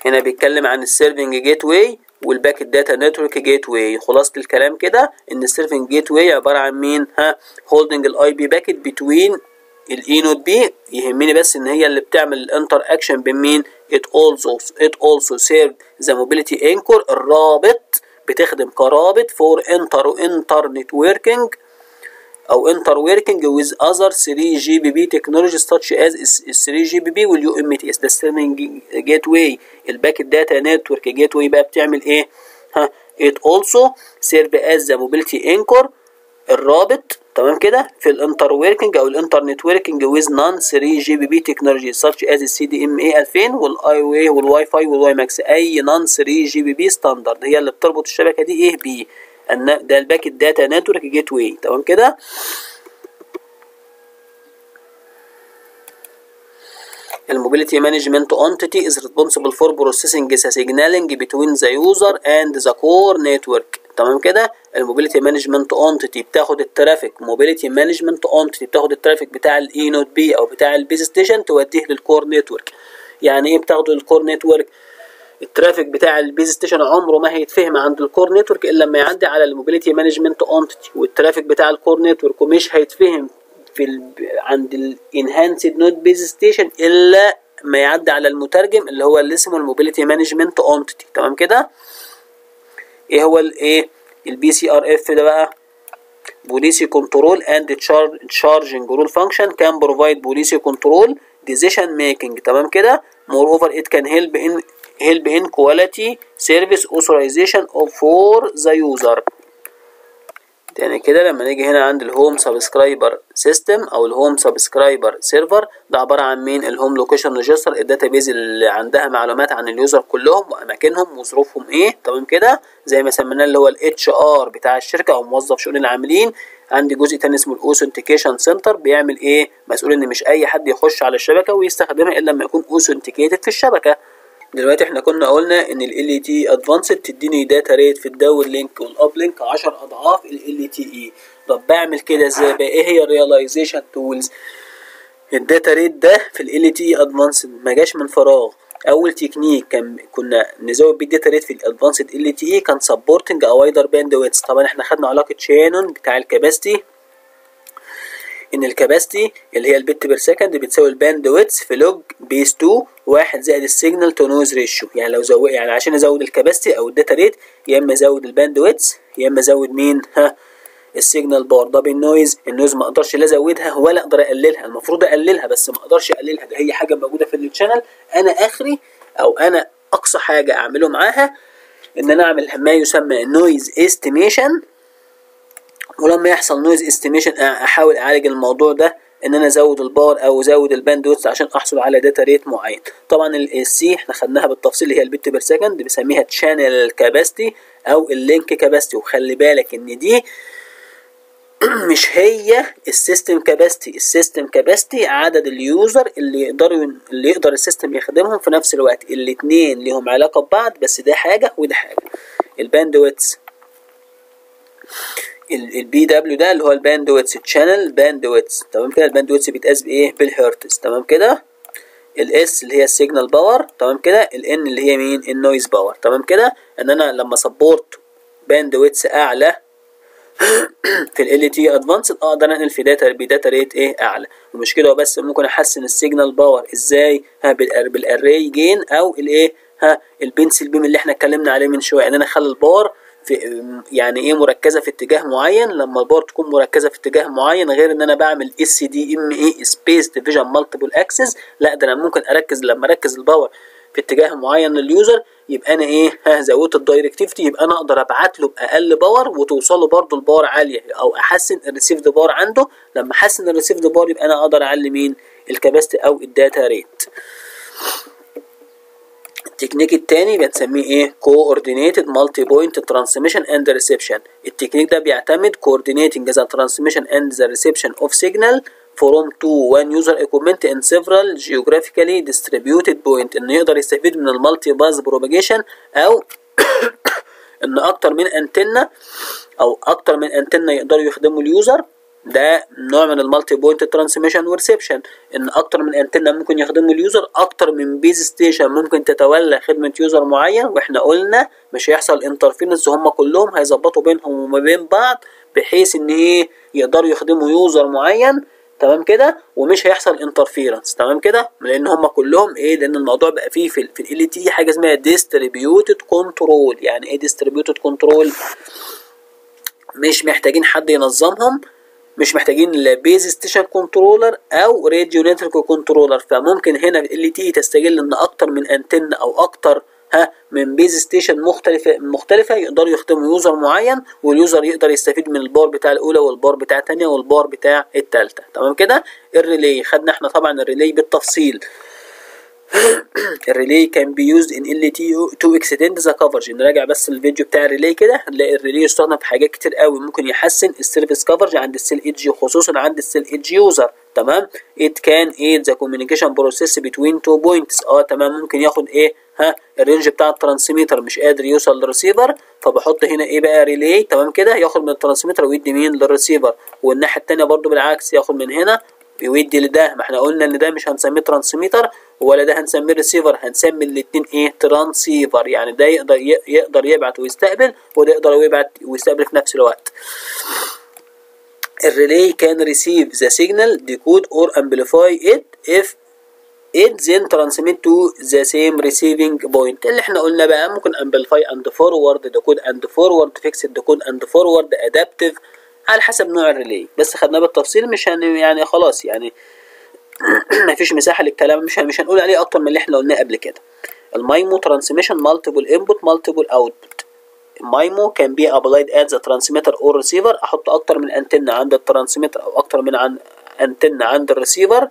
Speaker 1: هنا بيتكلم عن ال serving gateway وال packet data network gateway خلاصة الكلام كده إن ال serving gateway عبارة عن مين؟ ها holding ال IP packet between ال eNode B يهمني بس إن هي اللي بتعمل ال interaction بين مين it also it also serve the mobility anchor الرابط بتخدم كرابط for inter inter networking. أو interworking with other 3GPP such as ال 3 جي بي بي واليو ام تي اس ده ال serving gateway ال packet data network gateway بقى بتعمل إيه؟ ها it also serve as the mobility anchor الرابط تمام كده؟ في ال interworking أو ال internetworking with non 3GPP technologies such as ال CDMA 2000 والاي واي والواي فاي وال WiMAX أي non 3GPP standard هي اللي بتربط الشبكة دي إيه؟ بيه. ده ال packet data network gateway. تمام كده؟ ال mobility management is responsible for processing the signaling between the user and the core network. تمام كده؟ ال mobility management entity بتاخد ال traffic. mobility management entity بتاخد ال traffic بتاع ال eNodeB أو بتاع ال base station توديه لل core network يعني إيه بتاخده لل core network ال traffic بتاع ال base station عمره ما هيتفهم عند ال core network إلا لما يعدي على ال mobility management entity وال traffic بتاع ال core network ومش هيتفهم في ال... عند ال enhanced node base station إلا ما يعدي على المترجم اللي هو اللي اسمه ال mobility management entity. تمام كده؟ إيه هو الايه ال PCRF ده بقى؟ Control and char- charging rule function can provide policy control decision making. تمام كده؟ Moreover it can help in help in quality service authorization of for the user. تاني كده لما نيجي هنا عند ال home subscriber system أو ال home subscriber server ده عبارة عن مين؟ ال home location register ال database اللي عندها معلومات عن ال user كلهم وأماكنهم وظروفهم إيه. تمام كده زي ما سميناه اللي هو ال HR بتاع الشركة أو موظف شؤون العاملين عندي جزء تاني اسمه ال authentication center بيعمل إيه؟ مسؤول إن مش أي حد يخش على الشبكة ويستخدمها إلا لما يكون authenticated في الشبكة. دلوقتي إحنا كنا قلنا إن ال LTE advanced تديني data rate في ال downlink وال uplink 10 أضعاف ال LTE طب بعمل كده إزاي بقى؟ إيه هي ال realization tools ال data rate ده في ال LTE advanced ما جاش من فراغ. أول تكنيك كان كنا نزود بيه ال data rate في ال advanced LTE كان supporting a wider bandwidth طبعا إحنا خدنا علاقة شانون بتاع ال capacity إن ال capacity اللي هي ال bit per second بتساوي ال bandwidth في log base 2 واحد زائد ال signal to noise ratio يعني لو زود يعني عشان أزود ال capacity أو ال data rate يا إما أزود ال bandwidth يا إما أزود مين؟ ها ال signal power ده بال noise ال noise ما أقدرش لا أزودها ولا أقدر أقللها. المفروض أقللها بس ما أقدرش أقللها. ده هي حاجة موجودة في ال channel أنا آخري أو أنا أقصى حاجة أعمله معاها إن أنا أعمل ما يسمى noise estimation ولما يحصل noise estimation أحاول أعالج الموضوع ده إن أنا أزود ال power أو أزود ال bandwidth عشان أحصل على data rate معين. طبعا ال C إحنا خدناها بالتفصيل اللي هي ال bit per second بنسميها channel capacity أو ال link capacity وخلي بالك إن دي مش هي ال system capacity ال system capacity عدد ال user اللي يقدروا اللي يقدر ال system يخدمهم في نفس الوقت. الاثنين ليهم علاقة ببعض بس ده حاجة وده حاجة. ال bandwidth ال BW ده اللي هو ال bandwidth channel bandwidth تمام كده؟ ال bandwidth بيتقاس بإيه؟ بالهرتز تمام كده؟ ال S اللي هي ال signal power تمام كده؟ ال N اللي هي مين؟ ال noise power تمام كده؟ إن أنا لما support bandwidth أعلى في LTE advanced أقدر أنقل في data ب data rate إيه؟ أعلى. ومش كده وبس ممكن أحسن ال signal power إزاي؟ ها بال array gain أو الايه ها ال pencil beam اللي إحنا اتكلمنا عليه من شوية. ان أنا أخلي ال power في يعني إيه مركزة في اتجاه معين لما ال power تكون مركزة في اتجاه معين غير إن أنا بعمل SDMA space division multiple access لا ده أنا ممكن أركز لما أركز ال power في اتجاه معين لل user يبقى أنا إيه ها زودت ال directivity يبقى أنا أقدر أبعت له بأقل power وتوصل له برضه ال power عالية أو أحسن ال received power عنده. لما أحسن ال received power يبقى أنا أقدر أعلي مين؟ ال capacity أو ال data rate التكنيك التاني بنسميه إيه coordinated multi point transmission and reception التكنيك ده بيعتمد coordinating the transmission and the reception of signal from to one user equipment in several geographically distributed point انه يقدر يستفيد من ال multipath propagation أو ان أكتر من انتنة أو أكتر من انتنة يقدروا يخدموا ال user ده نوع من ال multi point transmission و reception إن أكتر من انتنة ممكن يخدموا ال user أكتر من base station ممكن تتولى خدمة user معين وإحنا قلنا مش هيحصل interference هم كلهم هيظبطوا بينهم وما بين بعض بحيث إن إيه يقدروا يخدموا user معين. تمام كده؟ ومش هيحصل interference تمام كده؟ لأن هم كلهم إيه؟ لأن الموضوع بقى فيه في في LTE حاجة اسمها distributed control يعني إيه distributed control مش محتاجين حد ينظمهم. مش محتاجين لا base station controller أو radio network controller فممكن هنا LTE تستغل إن أكتر من انتن أو أكتر ها من base station مختلفة مختلفة يقدروا يخدموا user معين وال user يقدر يستفيد من ال power بتاع الأولى وال power بتاع الثانية وال power بتاع الثالثة. تمام كده؟ ال relay خدنا إحنا طبعا ال relay بالتفصيل. ال relay كان بي in LTE to extend the coverage نراجع بس الفيديو بتاع ال relay كده هنلاقي ال relay يستخدم في حاجات كتير قوي ممكن يحسن ال service coverage عند ال cell edge خصوصا عند ال cell edge user تمام؟ It can aid the communication process between two points. آه تمام. ممكن ياخد إيه؟ ها ال range بتاع ال transmitter مش قادر يوصل للريسيفر فبحط هنا إيه بقى relay تمام كده؟ ياخد من ال transmitter ويدي مين للريسيفر والناحية الثانية برضو بالعكس ياخد من هنا. ويدي لده. ما إحنا قلنا إن ده مش هنسميه transmitter ولا ده هنسميه ريسيفر هنسمي الاثنين إيه؟ ترانسيفر. يعني ده يقدر يقدر يبعت ويستقبل وده يقدر يبعت ويستقبل في نفس الوقت. الريلي can receive the signal decode or amplify it if it then transmit to the same receiving point. اللي إحنا قلنا بقى ممكن amplify and forward decode and forward fixed decode and forward adaptive على حسب نوع الريلي بس خدناه بالتفصيل مش هن يعني خلاص يعني مفيش مساحة للكلام مش مش هنقول عليه أكتر من اللي إحنا قلناه قبل كده. ال MIMO transmission multiple input multiple output MIMO can be applied at the transmitter or receiver أحط أكتر من انتنه عند ال transmitter أو أكتر من عن انتنه عند الريسيفر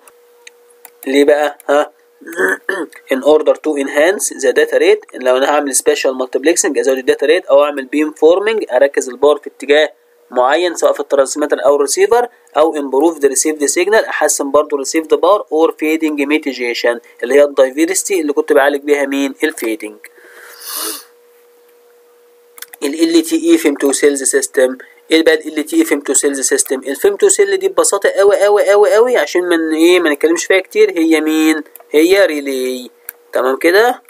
Speaker 1: ليه بقى؟ ها؟ in order to enhance the data rate لو أنا هعمل spatial multiplexing أزود ال data rate أو أعمل beam forming أركز ال power في اتجاه معين سواء في ال transmitter أو الريسيفر أو the received signal أحسن برضو received power or fading mitigation اللي هي ال diversity اللي كنت بعالج بيها مين؟ ال fading ال LTE femtocells system إيه بقى ال LTE femtocells system ال femtocell دي ببساطة قوي قوي قوي قوي عشان من إيه ما نتكلمش فيها كتير هي مين؟ هي relay تمام كده؟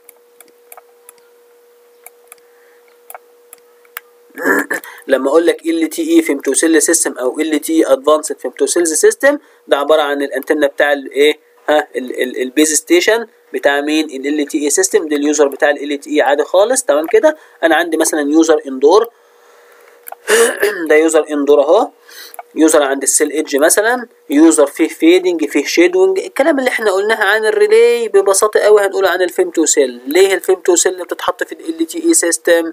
Speaker 1: لما أقول لك LTE femtocell system أو LTE advanced femtocells system ده عبارة عن الأنتنة بتاع الايه ها ال base station بتاع مين؟ LTE system ده ال user بتاع LTE عادي خالص تمام كده؟ أنا عندي مثلا user indoor ده user indoor أهو user عند ال cell edge مثلا user فيه fading فيه shadowing الكلام اللي إحنا قلناها عن ال relay ببساطة قوي هنقول عن ال femtocell ليه ال femtocell اللي بتتحط في LTE system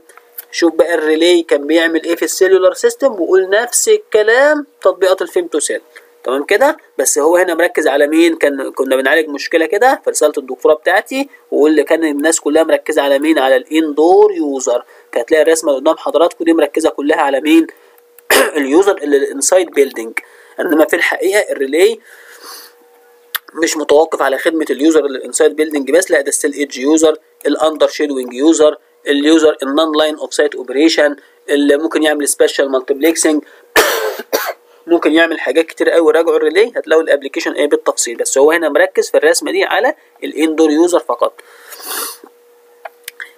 Speaker 1: شوف بقى ال relay كان بيعمل إيه في ال cellular system وقول نفس الكلام تطبيقات ال femtocell. تمام كده؟ بس هو هنا مركز على مين؟ كان كنا بنعالج مشكلة كده في رساله الدكتوراه بتاعتي واللي كان الناس كلها مركزة على مين؟ على ال indoor user. كانت هتلاقي الرسمة اللي قدام حضراتكم دي مركزة كلها على مين؟ ال user اللي ال inside building إنما في الحقيقة ال relay مش متوقف على خدمة ال user ال inside building بس لا ده cell edge user ال under shadowing user ال user ال non line of sight operation اللي ممكن يعمل spatial multiplexing ممكن يعمل حاجات كتير قوي. راجعوا ال relay هتلاقوا ال application إيه بالتفصيل. بس هو هنا مركز في الرسمة دي على ال indoor user فقط.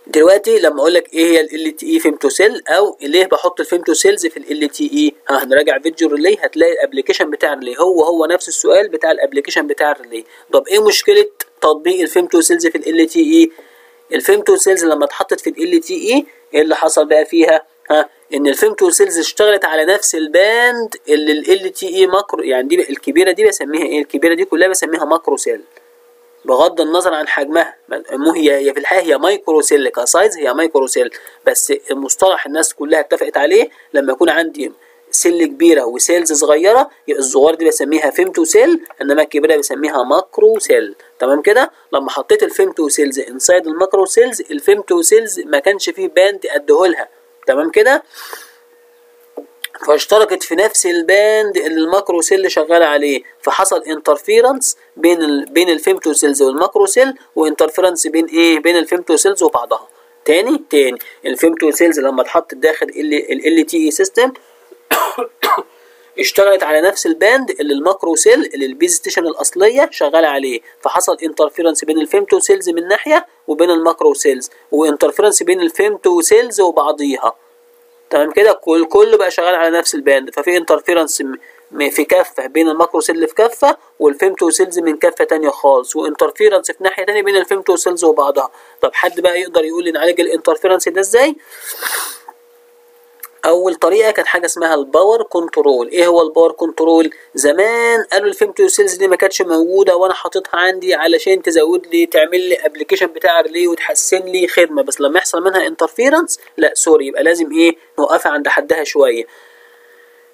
Speaker 1: دلوقتي لما أقول لك إيه هي LTE femtocell أو ليه بحط ال femtocells في LTE ها هنراجع فيديو ال relay هتلاقي ال application بتاع ال relay هو هو نفس السؤال بتاع ال application بتاع ال relay طب إيه مشكلة تطبيق ال femtocells في LTE ال femtocells لما اتحطت في LTE إيه اللي حصل بقى فيها؟ ها إن ال femtocells اشتغلت على نفس ال band اللي LTE macro يعني دي الكبيرة دي بسميها إيه؟ الكبيرة دي كلها بسميها macrocell. بغض النظر عن حجمها مو هي هي في الحقيقة هي microcell ك size هي microcell. بس المصطلح الناس كلها اتفقت عليه لما يكون عندي cell كبيرة و cells صغيرة الصغيره دي بسميها femtocell إنما الكبيرة بسميها macrocell تمام كده؟ لما حطيت ال femtocells inside ال macrocells ال femtocells ما كانش فيه band اديهولها تمام كده؟ فاشتركت في نفس ال band اللي ال macrocell شغال عليه. فحصل interference بين ال... بين ال femtocells وال macrocell و interference بين إيه؟ بين ال femtocells وبعضها. تاني؟ تاني. ال femtocells لما اتحط داخل LTE system اشتغلت على نفس ال band اللي ال macrocell اللي ال base station الأصلية شغالة عليه. فحصل interference بين ال femtocells من ناحية وبين ال macrocells و interference بين ال femtocells وبعضيها. تمام كده؟ كل كله بقى شغال على نفس ال band. ففي interference في كفة بين ال macrocell في كفة وال femtocells من كفة تانية خالص و interference في ناحية تانية بين ال femtocells وبعضها. طب حد بقى يقدر يقول لي نعالج ال interference ده إزاي؟ أول طريقة كانت حاجة اسمها ال power control. إيه هو ال power control؟ زمان قالوا ال femtocells دي ما كانتش موجودة وأنا حاططها عندي علشان تزود لي تعمل لي application بتاع relay وتحسن لي خدمة. بس لما يحصل منها interference لا sorry يبقى لازم إيه؟ نوقفها عند حدها شوية.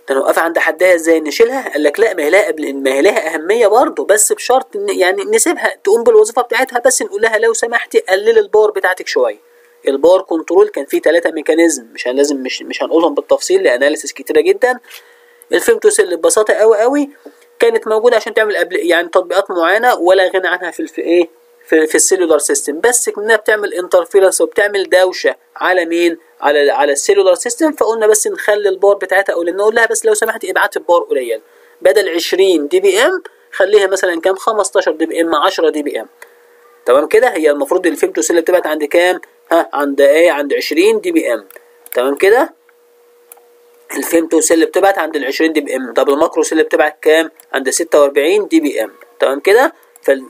Speaker 1: ده نوقفها عند حدها إزاي؟ نشيلها. قال لك لا ما هي لها قبل ما هي لها أهمية برضه بس بشرط يعني نسيبها تقوم بالوظيفة بتاعتها بس نقول لها لو سمحتي قلل ال power بتاعتك شوية. ال power control كان فيه ثلاثة mechanism مش لازم مش مش هنقولهم بالتفصيل ل analysis كتيرة جدا. ال femtocell ببساطه قوي قوي كانت موجودة عشان تعمل قبل يعني تطبيقات معينة ولا غنى عنها في في إيه؟ في, في ال cellular system بس إنها بتعمل interference وبتعمل دوشة على مين؟ على على ال cellular system فقلنا بس نخلي ال power بتاعتها أو نقول لها بس لو سمحتي ابعتي ال power قليل. بدل 20 dBm خليها مثلا كام؟ 15 dBm 10 dBm. تمام كده؟ هي المفروض ال femtocell بتبعت عند كام؟ ها عند إيه عند 20 dBm تمام كده؟ ال femtocell بتبعت عند ال 20 dBm طب ال macrocell بتبعت كام؟ عند 46 dBm تمام كده؟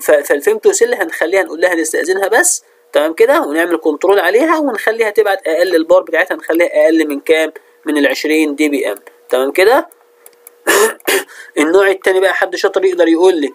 Speaker 1: فال femtocell هنخليها نقول لها نستأذنها بس. تمام كده؟ ونعمل control عليها ونخليها تبعت أقل ال power بتاعتها نخليها أقل من كام؟ من ال 20 dBm تمام كده؟ النوع التاني بقى حد شاطر يقدر يقول لي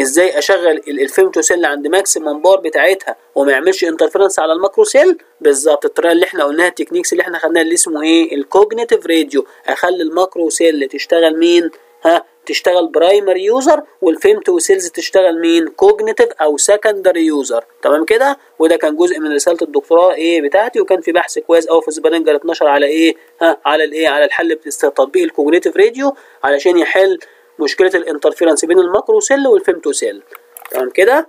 Speaker 1: إزاي أشغل ال- ال femto cell عند maximum power بتاعتها وما يعملش interference على ال macro cell بالظبط الطريقة اللي إحنا قلناها ال techniques اللي إحنا خدناها اللي اسمه إيه؟ ال cognitive radio أخلي ال macro cell تشتغل مين؟ ها؟ تشتغل primary user وال femto cells تشتغل مين cognitive أو secondary user تمام كده؟ وده كان جزء من رسالة الدكتوراه إيه بتاعتي وكان في بحث كويس قوي في Springer 12 على إيه؟ ها على الإيه؟ على الحل بتطبيق ال cognitive radio علشان يحل مشكلة ال interference بين ال macro cell وال femto cell. تمام كده؟